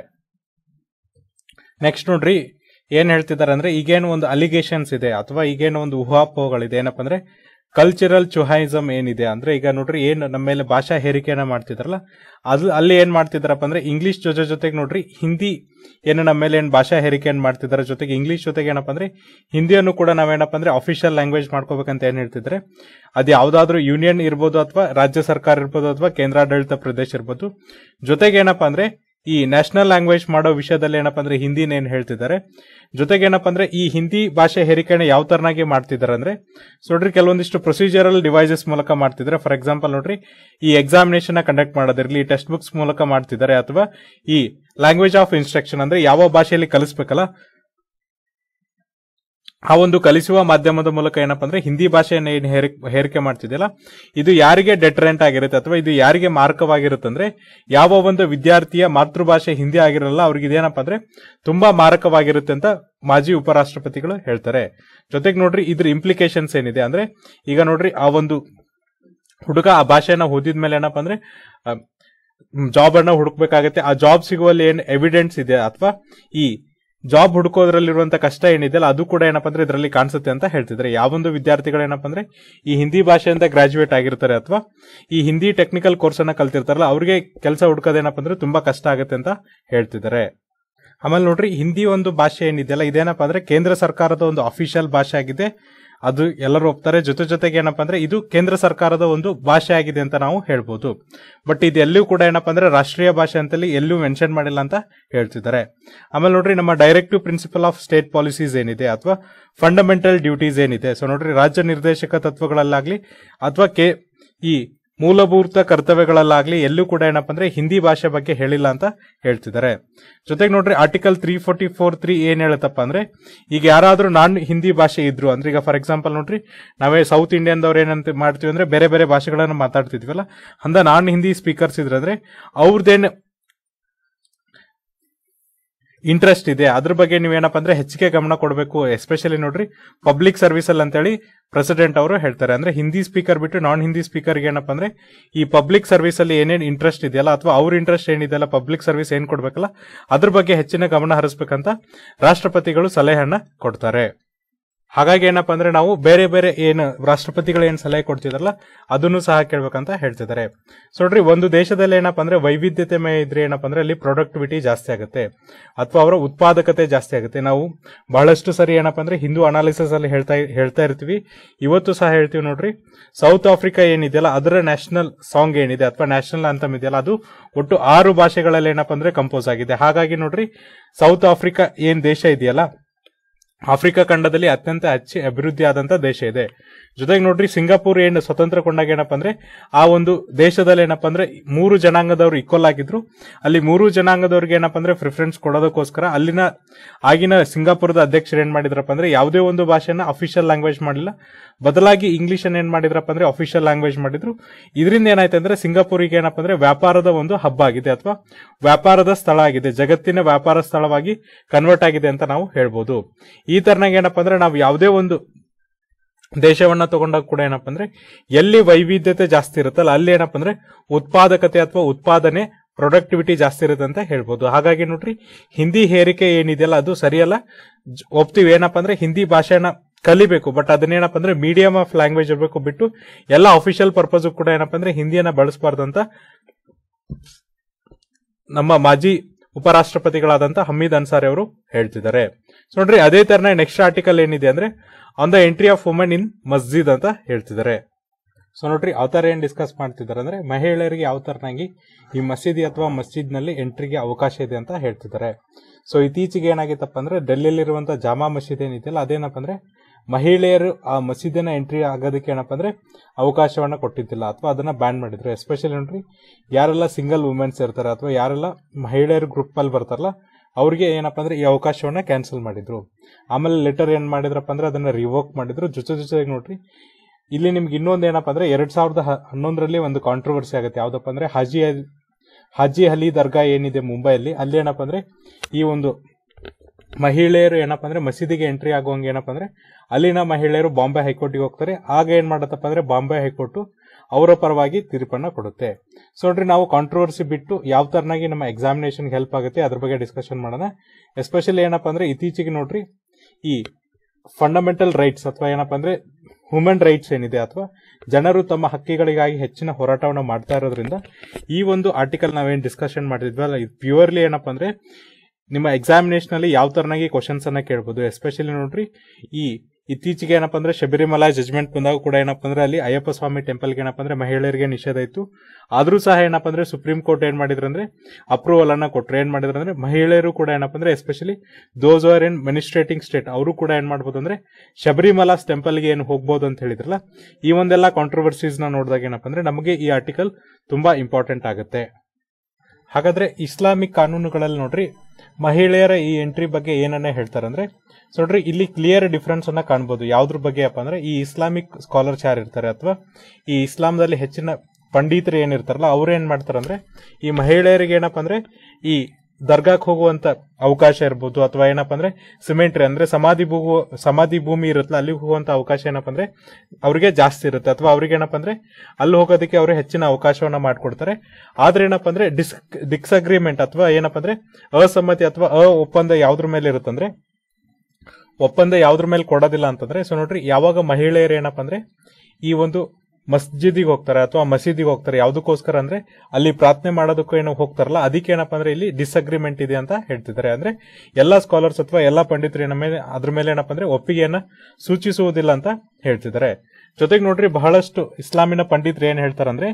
ನೆಕ್ಸ್ಟ್ ನೋಡ್ರಿ, ಏನ್ ಹೇಳ್ತಿದ್ದಾರೆ ಅಂದ್ರೆ ಈಗೇನು ಒಂದು ಅಲಿಗೇಷನ್ಸ್ ಇದೆ ಅಥವಾ ಈಗೇನು ಒಂದು ಊಹಾಪೋಹಗಳಿದೆ ಏನಪ್ಪ ಅಂದ್ರೆ ಕಲ್ಚರಲ್ ಚುಹಾಯಿಸಮ್ ಏನಿದೆ ಅಂದ್ರೆ, ಈಗ ನೋಡ್ರಿ, ಏನು ನಮ್ಮ ಮೇಲೆ ಭಾಷಾ ಹೇರಿಕೆಯನ್ನ ಮಾಡ್ತಿದ್ರಲ್ಲ, ಅದು ಅಲ್ಲಿ ಏನ್ ಮಾಡ್ತಿದಾರಪ್ಪ ಅಂದ್ರೆ ಇಂಗ್ಲಿಷ್ ಜೊತೆ ಜೊತೆಗೆ ನೋಡ್ರಿ, ಹಿಂದಿ ಏನು ನಮ್ಮ ಮೇಲೆ ಏನು ಭಾಷಾ ಹೇರಿಕೆಯನ್ನು ಮಾಡ್ತಿದ್ದಾರೆ ಜೊತೆಗೆ ಇಂಗ್ಲಿಷ್ ಜೊತೆಗೆ ಏನಪ್ಪ ಅಂದ್ರೆ, ಹಿಂದಿಯನ್ನು ಕೂಡ ನಾವೇನಪ್ಪ ಅಂದ್ರೆ ಅಫಿಷಿಯಲ್ ಲ್ಯಾಂಗ್ವೇಜ್ ಮಾಡ್ಕೋಬೇಕಂತ ಏನ್ ಹೇಳ್ತಿದ್ರೆ, ಅದು ಯಾವ್ದಾದ್ರು ಯೂನಿಯನ್ ಇರ್ಬೋದು ಅಥವಾ ರಾಜ್ಯ ಸರ್ಕಾರ ಇರ್ಬೋದು ಅಥವಾ ಕೇಂದ್ರಾಡಳಿತ ಪ್ರದೇಶ ಇರ್ಬೋದು, ಜೊತೆಗೆ ಏನಪ್ಪ ಅಂದ್ರೆ ಈ ನ್ಯಾಷನಲ್ ಲ್ಯಾಂಗ್ವೇಜ್ ಮಾಡೋ ವಿಷಯದಲ್ಲಿ ಏನಪ್ಪ ಅಂದ್ರೆ ಹಿಂದಿನ ಏನ್ ಹೇಳ್ತಿದ್ದಾರೆ? ಜೊತೆಗೆ ಏನಪ್ಪ ಅಂದ್ರೆ ಈ ಹಿಂದಿ ಭಾಷೆ ಹೇರಿಕೆಯನ್ನು ಯಾವ ತರನಾಗಿ ಮಾಡ್ತಿದ್ದಾರೆ ಅಂದ್ರೆ ನೋಡ್ರಿ ಕೆಲವೊಂದಿಷ್ಟು ಪ್ರೊಸೀಜರಲ್ ಡಿವೈಸಸ್ ಮೂಲಕ ಮಾಡ್ತಿದ್ದಾರೆ. ಫಾರ್ ಎಕ್ಸಾಂಪಲ್ ನೋಡ್ರಿ, ಈ ಎಕ್ಸಾಮಿನೇಷನ್ ಕಂಡಕ್ಟ್ ಮಾಡೋದಿರಲಿ ಟೆಕ್ಸ್ಟ್ ಬುಕ್ಸ್ ಮೂಲಕ ಮಾಡ್ತಿದ್ದಾರೆ, ಅಥವಾ ಈ ಲ್ಯಾಂಗ್ವೇಜ್ ಆಫ್ ಇನ್ಸ್ಟ್ರಕ್ಷನ್ ಅಂದ್ರೆ ಯಾವ ಭಾಷೆಯಲ್ಲಿ ಕಲಿಸ್ಬೇಕಲ್ಲ ಆ ಒಂದು ಕಲಿಸುವ ಮಾಧ್ಯಮದ ಮೂಲಕ ಏನಪ್ಪ ಅಂದ್ರೆ ಹಿಂದಿ ಭಾಷೆಯನ್ನು ಏನು ಹೇರಿ- ಹೇರಿಕೆ ಮಾಡ್ತಿದೆಯಲ್ಲ, ಇದು ಯಾರಿಗೆ ಡೆಟರೆಂಟ್ ಆಗಿರುತ್ತೆ ಅಥವಾ ಇದು ಯಾರಿಗೆ ಮಾರಕವಾಗಿರುತ್ತೆ ಅಂದ್ರೆ ಯಾವ ಒಂದು ವಿದ್ಯಾರ್ಥಿಯ ಮಾತೃಭಾಷೆ ಹಿಂದಿ ಆಗಿರಲ್ಲ, ಅವ್ರಿಗೆ ಇದೇನಪ್ಪ ಅಂದ್ರೆ ತುಂಬಾ ಮಾರಕವಾಗಿರುತ್ತೆ ಅಂತ ಮಾಜಿ ಉಪರಾಷ್ಟ್ರಪತಿಗಳು ಹೇಳ್ತಾರೆ. ಜೊತೆಗೆ ನೋಡ್ರಿ ಇದ್ರ ಇಂಪ್ಲಿಕೇಶನ್ಸ್ ಏನಿದೆ ಅಂದ್ರೆ, ಈಗ ನೋಡ್ರಿ ಆ ಒಂದು ಹುಡುಗ ಆ ಭಾಷೆಯನ್ನ ಓದಿದ್ಮೇಲೆ ಏನಪ್ಪ ಅಂದ್ರೆ ಜಾಬ್ ಅನ್ನ ಹುಡುಕ್ಬೇಕಾಗತ್ತೆ. ಆ ಜಾಬ್ ಸಿಗುವಲ್ಲಿ ಏನ್ ಎವಿಡೆನ್ಸ್ ಇದೆ ಅಥವಾ ಈ ಜಾಬ್ ಹುಡುಕೋದ್ರಲ್ಲಿರುವಂತ ಕಷ್ಟ ಏನಿದೆಯಲ್ಲ, ಅದು ಕೂಡ ಏನಪ್ಪ ಅಂದ್ರೆ ಇದರಲ್ಲಿ ಕಾಣಿಸುತ್ತೆ ಅಂತ ಹೇಳ್ತಿದ್ರೆ ಯಾವೊಂದು ವಿದ್ಯಾರ್ಥಿಗಳು ಏನಪ್ಪ ಅಂದ್ರೆ ಈ ಹಿಂದಿ ಭಾಷೆಯಿಂದ ಗ್ರಾಜುಯೇಟ್ ಆಗಿರ್ತಾರೆ ಅಥವಾ ಈ ಹಿಂದಿ ಟೆಕ್ನಿಕಲ್ ಕೋರ್ಸ್ ಅನ್ನ ಕಲ್ತಿರ್ತಾರಲ್ಲ, ಅವ್ರಿಗೆ ಕೆಲಸ ಹುಡುಕೋದೇನಪ್ಪ ಅಂದ್ರೆ ತುಂಬಾ ಕಷ್ಟ ಆಗುತ್ತೆ ಅಂತ ಹೇಳ್ತಿದ್ದಾರೆ. ಆಮೇಲೆ ನೋಡ್ರಿ, ಹಿಂದಿ ಒಂದು ಭಾಷೆ ಏನಿದೆಯಲ್ಲ ಇದೇನಪ್ಪ ಅಂದ್ರೆ ಕೇಂದ್ರ ಸರ್ಕಾರದ ಒಂದು ಅಫಿಷಿಯಲ್ ಭಾಷೆ ಆಗಿದೆ ಅದು ಎಲ್ಲರೂ ಒಪ್ತಾರೆ. ಜೊತೆ ಜೊತೆಗೆ ಏನಪ್ಪ ಅಂದ್ರೆ ಇದು ಕೇಂದ್ರ ಸರ್ಕಾರದ ಒಂದು ಭಾಷೆ ಆಗಿದೆ ಅಂತ ನಾವು ಹೇಳ್ಬೋದು. ಬಟ್ ಇದು ಎಲ್ಲೂ ಕೂಡ ಏನಪ್ಪ ಅಂದ್ರೆ ರಾಷ್ಟ್ರೀಯ ಭಾಷೆ ಅಂತಲ್ಲಿ ಎಲ್ಲೂ ಮೆನ್ಷನ್ ಮಾಡಿಲ್ಲ ಅಂತ ಹೇಳ್ತಿದ್ದಾರೆ. ಆಮೇಲೆ ನೋಡ್ರಿ ನಮ್ಮ directive principle of state policies ಏನಿದೆ ಅಥವಾ ಫಂಡಮೆಂಟಲ್ ಡ್ಯೂಟೀಸ್ ಏನಿದೆ. ಸೊ ನೋಡ್ರಿ ರಾಜ್ಯ ನಿರ್ದೇಶಕ ತತ್ವಗಳಲ್ಲಾಗ್ಲಿ ಅಥವಾ ಕೆ ಈ ಮೂಲಭೂತ ಕರ್ತವ್ಯಗಳಲ್ಲಾಗಲಿ ಎಲ್ಲೂ ಕೂಡ ಏನಪ್ಪ ಅಂದ್ರೆ ಹಿಂದಿ ಭಾಷೆ ಬಗ್ಗೆ ಹೇಳಿಲ್ಲ ಅಂತ ಹೇಳ್ತಿದ್ದಾರೆ. ಜೊತೆಗೆ ನೋಡ್ರಿ article three forty four three ಏನ್ ಹೇಳುತ್ತಪ್ಪ ಅಂದ್ರೆ, ಈಗ ಯಾರಾದ್ರೂ ನಾನ್ ಹಿಂದಿ ಭಾಷೆ ಇದ್ರು ಅಂದ್ರೆ, ಈಗ ಫಾರ್ ಎಕ್ಸಾಂಪಲ್ ನೋಡ್ರಿ, ನಾವೇ ಸೌತ್ ಇಂಡಿಯನ್ದವ್ರು ಏನಂತ ಮಾಡ್ತೀವಿ ಅಂದ್ರೆ ಬೇರೆ ಬೇರೆ ಮಾತಾಡ್ತಿದ್ವಿ ಅಲ್ಲ ಅಂದ ನಾನ್ ಹಿಂದಿ ಸ್ಪೀಕರ್ಸ್ ಇದ್ರೆ ಅಂದ್ರೆ ಅವ್ರದ್ದೇನು ಇಂಟ್ರೆಸ್ಟ್ ಇದೆ. ಅದ್ರ ಬಗ್ಗೆ ನೀವೇನಪ್ಪ ಅಂದ್ರೆ ಹೆಚ್ಚಿಗೆ ಗಮನ ಕೊಡಬೇಕು ಎಸ್ಪೆಷಲಿ ನೋಡ್ರಿ ಪಬ್ಲಿಕ್ ಸರ್ವಿಸ್ ಅಲ್ಲಿ ಅಂತೇಳಿ ಪ್ರೆಸಿಡೆಂಟ್ ಅವರು ಹೇಳ್ತಾರೆ. ಅಂದ್ರೆ ಹಿಂದಿ ಸ್ಪೀಕರ್ ಬಿಟ್ಟು ನಾನ್ ಹಿಂದಿ ಸ್ಪೀಕರ್ ಏನಪ್ಪ ಅಂದ್ರೆ ಈ ಪಬ್ಲಿಕ್ ಸರ್ವಿಸ್ ಅಲ್ಲಿ ಏನೇನು ಇಂಟ್ರೆಸ್ಟ್ ಇದೆಯಲ್ಲ ಅಥವಾ ಅವ್ರ ಇಂಟ್ರೆಸ್ಟ್ ಏನಿದೆಯಲ್ಲ ಪಬ್ಲಿಕ್ ಸರ್ವಿಸ್ ಏನ್ ಕೊಡ್ಬೇಕಲ್ಲ, ಅದ್ರ ಬಗ್ಗೆ ಹೆಚ್ಚಿನ ಗಮನ ಹರಿಸ್ಬೇಕಂತ ರಾಷ್ಟ್ರಪತಿಗಳು ಸಲಹೆಯನ್ನ ಕೊಡ್ತಾರೆ. ಹಾಗಾಗಿ ಏನಪ್ಪ ಅಂದ್ರೆ ನಾವು ಬೇರೆ ಬೇರೆ ಏನು ರಾಷ್ಟ್ರಪತಿಗಳು ಏನು ಸಲಹೆ ಕೊಡ್ತಿದಾರಲ್ಲ, ಅದನ್ನು ಸಹ ಕೇಳ್ಬೇಕಂತ ಹೇಳ್ತಿದ್ದಾರೆ. ಸೊ ನೋಡ್ರಿ ಒಂದು ದೇಶದಲ್ಲಿ ಏನಪ್ಪ ಅಂದ್ರೆ ವೈವಿಧ್ಯತೆ ಮೇ ಇದ್ರೆ ಏನಪ್ಪ ಅಂದ್ರೆ ಅಲ್ಲಿ ಪ್ರೊಡಕ್ಟಿವಿಟಿ ಜಾಸ್ತಿ ಆಗುತ್ತೆ. ಅಥವಾ ಅವರ ಉತ್ಪಾದಕತೆ ಜಾಸ್ತಿ ಆಗುತ್ತೆ. ನಾವು ಬಹಳಷ್ಟು ಸರಿ ಏನಪ್ಪ ಅಂದ್ರೆ ಹಿಂದೂ ಅನಾಲಿಸಿಸ್ ಅಲ್ಲಿ ಹೇಳ್ತಾ ಹೇಳ್ತಾ ಇರ್ತೀವಿ. ಇವತ್ತು ಸಹ ಹೇಳ್ತೀವಿ ನೋಡ್ರಿ ಸೌತ್ ಆಫ್ರಿಕಾ ಏನಿದೆಯಲ್ಲ, ಅದರ ನ್ಯಾಷನಲ್ ಸಾಂಗ್ ಏನಿದೆ ಅಥವಾ ನ್ಯಾಷನಲ್ ಅಂತಮ್ ಇದೆಯಲ್ಲ, ಅದು ಒಟ್ಟು ಆರು ಭಾಷೆಗಳಲ್ಲಿ ಏನಪ್ಪ ಅಂದ್ರೆ ಕಂಪೋಸ್ ಆಗಿದೆ. ಹಾಗಾಗಿ ನೋಡ್ರಿ ಸೌತ್ ಆಫ್ರಿಕಾ ಏನ್ ದೇಶ ಇದೆಯಲ್ಲ ಆಫ್ರಿಕಾ ಖಂಡದಲ್ಲಿ ಅತ್ಯಂತ ಹೆಚ್ಚು ಅಭಿವೃದ್ಧಿ ಆದಂತ ದೇಶ ಇದೆ. ಜೊತೆಗೆ ನೋಡ್ರಿ ಸಿಂಗಾಪುರ್ ಏನ್ ಸ್ವತಂತ್ರ ಕೊಂಡಾಗ ಏನಪ್ಪ ಅಂದ್ರೆ, ಆ ಒಂದು ದೇಶದಲ್ಲಿ ಏನಪ್ಪ ಅಂದ್ರೆ ಮೂರು ಜನಾಂಗದವರು ಈಕ್ವಲ್ ಆಗಿದ್ರು. ಅಲ್ಲಿ ಮೂರು ಜನಾಂಗದವ್ರಿಗೆ ಏನಪ್ಪ ಅಂದ್ರೆ ಪ್ರಿಫರೆನ್ಸ್ ಕೊಡೋದಕ್ಕೋಸ್ಕರ ಅಲ್ಲಿನ ಆಗಿನ ಸಿಂಗಾಪುರದ ಅಧ್ಯಕ್ಷರು ಏನ್ ಮಾಡಿದ್ರಪ್ಪ ಅಂದ್ರೆ, ಯಾವುದೇ ಒಂದು ಭಾಷೆನ ಅಫಿಷಿಯಲ್ ಲ್ಯಾಂಗ್ವೇಜ್ ಮಾಡಿಲ್ಲ ಬದಲಾಗಿ ಇಂಗ್ಲಿಷ್ ಅನ್ನ ಏನ್ ಮಾಡಿದ್ರಪ್ಪ ಅಂದ್ರೆ ಅಫಿಷಿಯಲ್ ಲ್ಯಾಂಗ್ವೇಜ್ ಮಾಡಿದ್ರು. ಇದರಿಂದ ಏನಾಯ್ತು ಅಂದ್ರೆ ಸಿಂಗಾಪುರಿಗೆ ಏನಪ್ಪ ಅಂದ್ರೆ ವ್ಯಾಪಾರದ ಒಂದು ಹಬ್ಬ ಆಗಿದೆ ಅಥವಾ ವ್ಯಾಪಾರದ ಸ್ಥಳ ಆಗಿದೆ. ಜಗತ್ತಿನ ವ್ಯಾಪಾರ ಸ್ಥಳವಾಗಿ ಕನ್ವರ್ಟ್ ಆಗಿದೆ ಅಂತ ನಾವು ಹೇಳ್ಬೋದು. ಈ ತರನಾಗ ಏನಪ್ಪ ಅಂದ್ರೆ ನಾವು ಯಾವುದೇ ಒಂದು ದೇಶವನ್ನ ತಗೊಂಡಾಗ ಕೂಡ ಏನಪ್ಪ ಅಂದ್ರೆ ಎಲ್ಲಿ ವೈವಿಧ್ಯತೆ ಜಾಸ್ತಿ ಇರುತ್ತಲ್ಲ ಅಲ್ಲಿ ಏನಪ್ಪ ಅಂದ್ರೆ ಉತ್ಪಾದಕತೆ ಅಥವಾ ಉತ್ಪಾದನೆ ಪ್ರೊಡಕ್ಟಿವಿಟಿ ಜಾಸ್ತಿ ಇರುತ್ತೆ ಅಂತ ಹೇಳ್ಬೋದು. ಹಾಗಾಗಿ ನೋಡ್ರಿ, ಹಿಂದಿ ಹೇರಿಕೆ ಏನಿದೆಯಲ್ಲ ಅದು ಸರಿಯಲ್ಲ. ಒಪ್ತೀವಿ. ಏನಪ್ಪ ಅಂದ್ರೆ ಹಿಂದಿ ಭಾಷೆನ ಕಲಿಬೇಕು. ಬಟ್ ಅದನ್ನೇನಪ್ಪ ಅಂದ್ರೆ ಮೀಡಿಯಂ ಆಫ್ ಲ್ಯಾಂಗ್ವೇಜ್ ಇರಬೇಕು ಬಿಟ್ಟು ಎಲ್ಲ ಅಫಿಷಿಯಲ್ ಪರ್ಪಸ್ ಕೂಡ ಏನಪ್ಪ ಅಂದ್ರೆ ಹಿಂದಿಯನ್ನ ಬಳಸಬಾರ್ದು ಅಂತ ನಮ್ಮ ಮಾಜಿ ಉಪರಾಷ್ಟ್ರಪತಿಗಳಾದಂತ ಹಮೀದ್ ಅನ್ಸಾರಿ ಅವರು ಹೇಳ್ತಿದ್ದಾರೆ. ಸೊ ನೋಡ್ರಿ, ಅದೇ ತರನ ನೆಕ್ಸ್ಟ್ ಆರ್ಟಿಕಲ್ ಏನಿದೆ ಅಂದ್ರೆ on the entry of women in masjid ಅಂತ ಹೇಳ್ತಿದ್ದಾರೆ. ಸೊ ನೋಡ್ರಿ, ಅವತಾರ ಏನ್ ಡಿಸ್ಕಸ್ ಮಾಡ್ತಿದ್ದಾರೆ ಅಂದ್ರೆ, ಮಹಿಳೆಯರಿಗೆ ಯಾವ ತರನಾಗಿ ಈ ಮಸೀದಿ ಅಥವಾ ಮಸ್ಜಿದ್ನಲ್ಲಿ ಎಂಟ್ರಿಗೆ ಅವಕಾಶ ಇದೆ ಅಂತ ಹೇಳ್ತಿದ್ದಾರೆ. ಸೊ ಇತ್ತೀಚೆಗೆ ಏನಾಗಿತ್ತಪ್ಪ ಅಂದ್ರೆ ಡೆಲ್ಲಿಲಿರುವಂತ ಜಾಮಾ ಮಸೀದ್ ಏನಿದೆಯಲ್ಲ, ಅದೇನಪ್ಪ ಅಂದ್ರೆ, ಮಹಿಳೆಯರು ಆ ಮಸೀದಿನ ಎಂಟ್ರಿ ಆಗೋದಕ್ಕೆ ಏನಪ್ಪ ಅಂದ್ರೆ, ಅವಕಾಶವನ್ನ ಕೊಟ್ಟಿದ್ದಿಲ್ಲ ಅಥವಾ ಅದನ್ನ ಬ್ಯಾನ್ ಮಾಡಿದ್ರು. ಎಸ್ಪೆಷಲಿ ನೋಡ್ರಿ, ಯಾರೆಲ್ಲ ಸಿಂಗಲ್ ವುಮೆನ್ಸ್ ಇರ್ತಾರೆ ಅಥವಾ ಯಾರೆಲ್ಲ ಮಹಿಳೆಯರು ಗ್ರೂಪ್ ಅಲ್ಲಿ ಬರ್ತಾರಲ್ಲ ಅವ್ರಿಗೆ ಏನಪ್ಪ ಅಂದ್ರೆ ಈ ಅವಕಾಶವನ್ನ ಕ್ಯಾನ್ಸಲ್ ಮಾಡಿದ್ರು. ಆಮೇಲೆ ಲೆಟರ್ ಏನು ಮಾಡಿದ್ರಪ್ಪ ಅಂದ್ರೆ ಅದನ್ನ ರಿವೋಕ್ ಮಾಡಿದ್ರು. ಜೊತೆ ಜೊತೆಗೆ ನೋಡ್ರಿ. ಇಲ್ಲಿ ನಿಮ್ಗೆ ಇನ್ನೊಂದು ಏನಪ್ಪ ಅಂದರೆ ಎರಡು ಸಾವಿರದ ಹನ್ನೊಂದರಲ್ಲಿ ಒಂದು ಕಾಂಟ್ರವರ್ಸಿ ಆಗುತ್ತೆ. ಯಾವುದಪ್ಪ ಅಂದರೆ ಹಾಜಿ ಹಾಜಿ ಅಲಿ ದರ್ಗಾ ಏನಿದೆ ಮುಂಬೈಯಲ್ಲಿ, ಅಲ್ಲಿ ಏನಪ್ಪ ಅಂದರೆ ಈ ಒಂದು ಮಹಿಳೆಯರು ಏನಪ್ಪ ಅಂದ್ರೆ ಮಸೀದಿಗೆ ಎಂಟ್ರಿ ಆಗುವಂಗೆ ಏನಪ್ಪ ಅಂದ್ರೆ ಅಲ್ಲಿನ ಮಹಿಳೆಯರು ಬಾಂಬೆ ಹೈಕೋರ್ಟಿಗೆ ಹೋಗ್ತಾರೆ. ಆಗ ಏನ್ ಮಾಡತ್ತಪ್ಪ ಅಂದ್ರೆ ಬಾಂಬೆ ಹೈಕೋರ್ಟ್ ಅವರ ಪರವಾಗಿ ತೀರ್ಪನ್ನ ಕೊಡುತ್ತೆ. ಸೊ ನೋಡ್ರಿ, ನಾವು ಕಾಂಟ್ರವರ್ಸಿ ಬಿಟ್ಟು ಯಾವ ತರನಾಗಿ ನಮ್ಮ ಎಕ್ಸಾಮಿನೇಷನ್ ಹೆಲ್ಪ್ ಆಗುತ್ತೆ, ಅದ್ರ ಬಗ್ಗೆ ಡಿಸ್ಕಷನ್ ಮಾಡೋಣ. ಎಸ್ಪೆಷಲಿ ಏನಪ್ಪ ಅಂದ್ರೆ, ಇತ್ತೀಚೆಗೆ ನೋಡ್ರಿ, ಈ ಫಂಡಮೆಂಟಲ್ ರೈಟ್ಸ್ ಅಥವಾ ಏನಪ್ಪ ಅಂದ್ರೆ ಹ್ಯೂಮನ್ ರೈಟ್ಸ್ ಏನಿದೆ ಅಥವಾ ಜನರು ತಮ್ಮ ಹಕ್ಕಿಗಳಿಗಾಗಿ ಹೆಚ್ಚಿನ ಹೋರಾಟವನ್ನು ಮಾಡ್ತಾ ಇರೋದ್ರಿಂದ, ಈ ಒಂದು ಆರ್ಟಿಕಲ್ ನಾವೇನು ಡಿಸ್ಕಷನ್ ಮಾಡಿದ್ವಲ್ಲ, ಇದು ಪ್ಯೂರ್ಲಿ ಏನಪ್ಪ ಅಂದ್ರೆ, ನಿಮ್ಮ ಎಕ್ಸಾಮಿನೇಷನ್ ಅಲ್ಲಿ ಯಾವ ತರನಾಗಿ ಕ್ವಶನ್ಸ್ ಅನ್ನ ಕೇಳ್ಬೋದು. ಎಸ್ಪೆಷಲಿ ನೋಡ್ರಿ, ಈ ಇತ್ತೀಚೆಗೆ ಏನಪ್ಪ ಅಂದ್ರೆ ಶಬರಿಮಲಾ ಜಜ್ಮೆಂಟ್ ಬಂದಾಗ ಕೂಡ ಏನಪ್ಪ ಅಂದ್ರೆ ಅಲ್ಲಿ ಅಯ್ಯಪ್ಪ ಸ್ವಾಮಿ ಟೆಂಪಲ್ಗೆ ಏನಪ್ಪ ಅಂದ್ರೆ ಮಹಿಳೆಯರಿಗೆ ನಿಷೇಧ ಇತ್ತು. ಆದ್ರೂ ಸಹ ಏನಪ್ಪ ಅಂದ್ರೆ ಸುಪ್ರೀಂ ಕೋರ್ಟ್ ಏನ್ ಮಾಡಿದ್ರು ಅಂದ್ರೆ ಅಪ್ರೂವಲ್ ಅನ್ನ ಕೊಟ್ರು. ಏನ್ ಮಾಡಿದ್ರು ಅಂದ್ರೆ ಮಹಿಳೆಯರು ಕೂಡ ಏನಪ್ಪ ಅಂದ್ರೆ especially those are in ministrating state ಅವರು ಕೂಡ ಏನ್ ಮಾಡ್ಬೋದು ಅಂದ್ರೆ ಶಬರಿಮಲಾ ಟೆಂಪಲ್ಗೆ ಏನು ಹೋಗ್ಬೋದು ಅಂತ ಹೇಳಿದ್ರಲ್ಲ, ಈ ಒಂದೆಲ್ಲ ಕಾಂಟ್ರವರ್ಸೀಸ್ನ ನೋಡಿದಾಗ ಏನಪ್ಪ ಅಂದ್ರೆ ನಮಗೆ ಈ ಆರ್ಟಿಕಲ್ ತುಂಬಾ ಇಂಪಾರ್ಟೆಂಟ್ ಆಗುತ್ತೆ. ಹಾಗಾದ್ರೆ ಇಸ್ಲಾಮಿಕ್ ಕಾನೂನುಗಳಲ್ಲಿ ನೋಡ್ರಿ, ಮಹಿಳೆಯರ ಈ ಎಂಟ್ರಿ ಬಗ್ಗೆ ಏನನ್ನ ಹೇಳ್ತಾರೆ ಅಂದ್ರೆ ಸೊ ನೋಡ್ರಿ, ಇಲ್ಲಿ ಕ್ಲಿಯರ್ ಡಿಫ್ರೆನ್ಸ್ ಅನ್ನ ಕಾಣ್ಬೋದು. ಯಾವ್ದ್ರ ಬಗ್ಗೆ ಅಪ್ಪ ಅಂದ್ರೆ, ಈ ಇಸ್ಲಾಮಿಕ್ ಸ್ಕಾಲರ್ಸ್ ಯಾರು ಇರ್ತಾರೆ ಅಥವಾ ಈ ಇಸ್ಲಾಮದಲ್ಲಿ ಹೆಚ್ಚಿನ ಪಂಡಿತರು ಏನಿರ್ತಾರಲ್ಲ ಅವ್ರು ಏನು ಮಾಡ್ತಾರೆ ಅಂದ್ರೆ ಈ ಮಹಿಳೆಯರಿಗೆ ಏನಪ್ಪ ಅಂದ್ರೆ, ಈ ದರ್ಗಾಕ್ ಹೋಗುವಂತ ಅವಕಾಶ ಇರ್ಬೋದು. ಅಥವಾ ಏನಪ್ಪ ಅಂದ್ರೆ ಸಿಮೆಂಟ್ರಿ ಅಂದ್ರೆ ಸಮಾಧಿ ಭೂ ಸಮಾಧಿ ಭೂಮಿ ಇರುತ್ತಲ್ಲ ಅಲ್ಲಿ ಹೋಗುವಂತ ಅವಕಾಶ ಏನಪ್ಪ ಅಂದ್ರೆ, ಅವ್ರಿಗೆ ಜಾಸ್ತಿ ಇರುತ್ತೆ. ಅಥವಾ ಅವ್ರಿಗೆ ಏನಪ್ಪ ಅಂದ್ರೆ, ಅಲ್ಲಿ ಹೋಗೋದಕ್ಕೆ ಅವರು ಹೆಚ್ಚಿನ ಅವಕಾಶವನ್ನ ಮಾಡ್ಕೊಡ್ತಾರೆ. ಆದ್ರೆ ಏನಪ್ಪ ಅಂದ್ರೆ, ಡಿಸ್, ಡಿಸ್ಅಗ್ರಿಮೆಂಟ್ ಅಥವಾ ಏನಪ್ಪ ಅಂದ್ರೆ, ಅಸಮ್ಮತಿ ಅಥವಾ ಅ ಒಪ್ಪಂದ ಯಾವ್ದ್ರ ಮೇಲೆ ಇರುತ್ತಂದ್ರೆ, ಒಪ್ಪಂದ ಯಾವ್ದ್ರ ಮೇಲೆ ಕೊಡೋದಿಲ್ಲ ಅಂತಂದ್ರೆ, ಸೊ ನೋಡ್ರಿ, ಯಾವಾಗ ಮಹಿಳೆಯರು ಏನಪ್ಪ ಅಂದ್ರೆ, ಈ ಒಂದು ಮಸ್ಜಿದಿಗೆ ಹೋಗ್ತಾರೆ ಅಥವಾ ಮಸೀದಿಗೆ ಹೋಗ್ತಾರೆ, ಯಾವ್ದಕ್ಕೋಸ್ಕರ ಅಂದ್ರೆ ಅಲ್ಲಿ ಪ್ರಾರ್ಥನೆ ಮಾಡೋದಕ್ಕೂ ಏನೋ ಹೋಗ್ತಾರಲ್ಲ, ಅದಕ್ಕೆ ಏನಪ್ಪಾ ಅಂದ್ರೆ ಇಲ್ಲಿ ಡಿಸ್ಅಗ್ರಿಮೆಂಟ್ ಇದೆ ಅಂತ ಹೇಳ್ತಿದ್ದಾರೆ. ಅಂದ್ರೆ ಎಲ್ಲಾ ಸ್ಕಾಲರ್ಸ್ ಅಥವಾ ಎಲ್ಲಾ ಪಂಡಿತರು ಏನ ಮೇಲೆ, ಅದ್ರ ಮೇಲೆ ಏನಪ್ಪ ಅಂದ್ರೆ ಒಪ್ಪಿಗೆಯನ್ನ ಸೂಚಿಸುವುದಿಲ್ಲ ಅಂತ ಹೇಳ್ತಿದ್ದಾರೆ. ಜೊತೆಗೆ ನೋಡ್ರಿ, ಬಹಳಷ್ಟು ಇಸ್ಲಾಮಿನ ಪಂಡಿತರು ಏನ್ ಹೇಳ್ತಾರಂದ್ರೆ,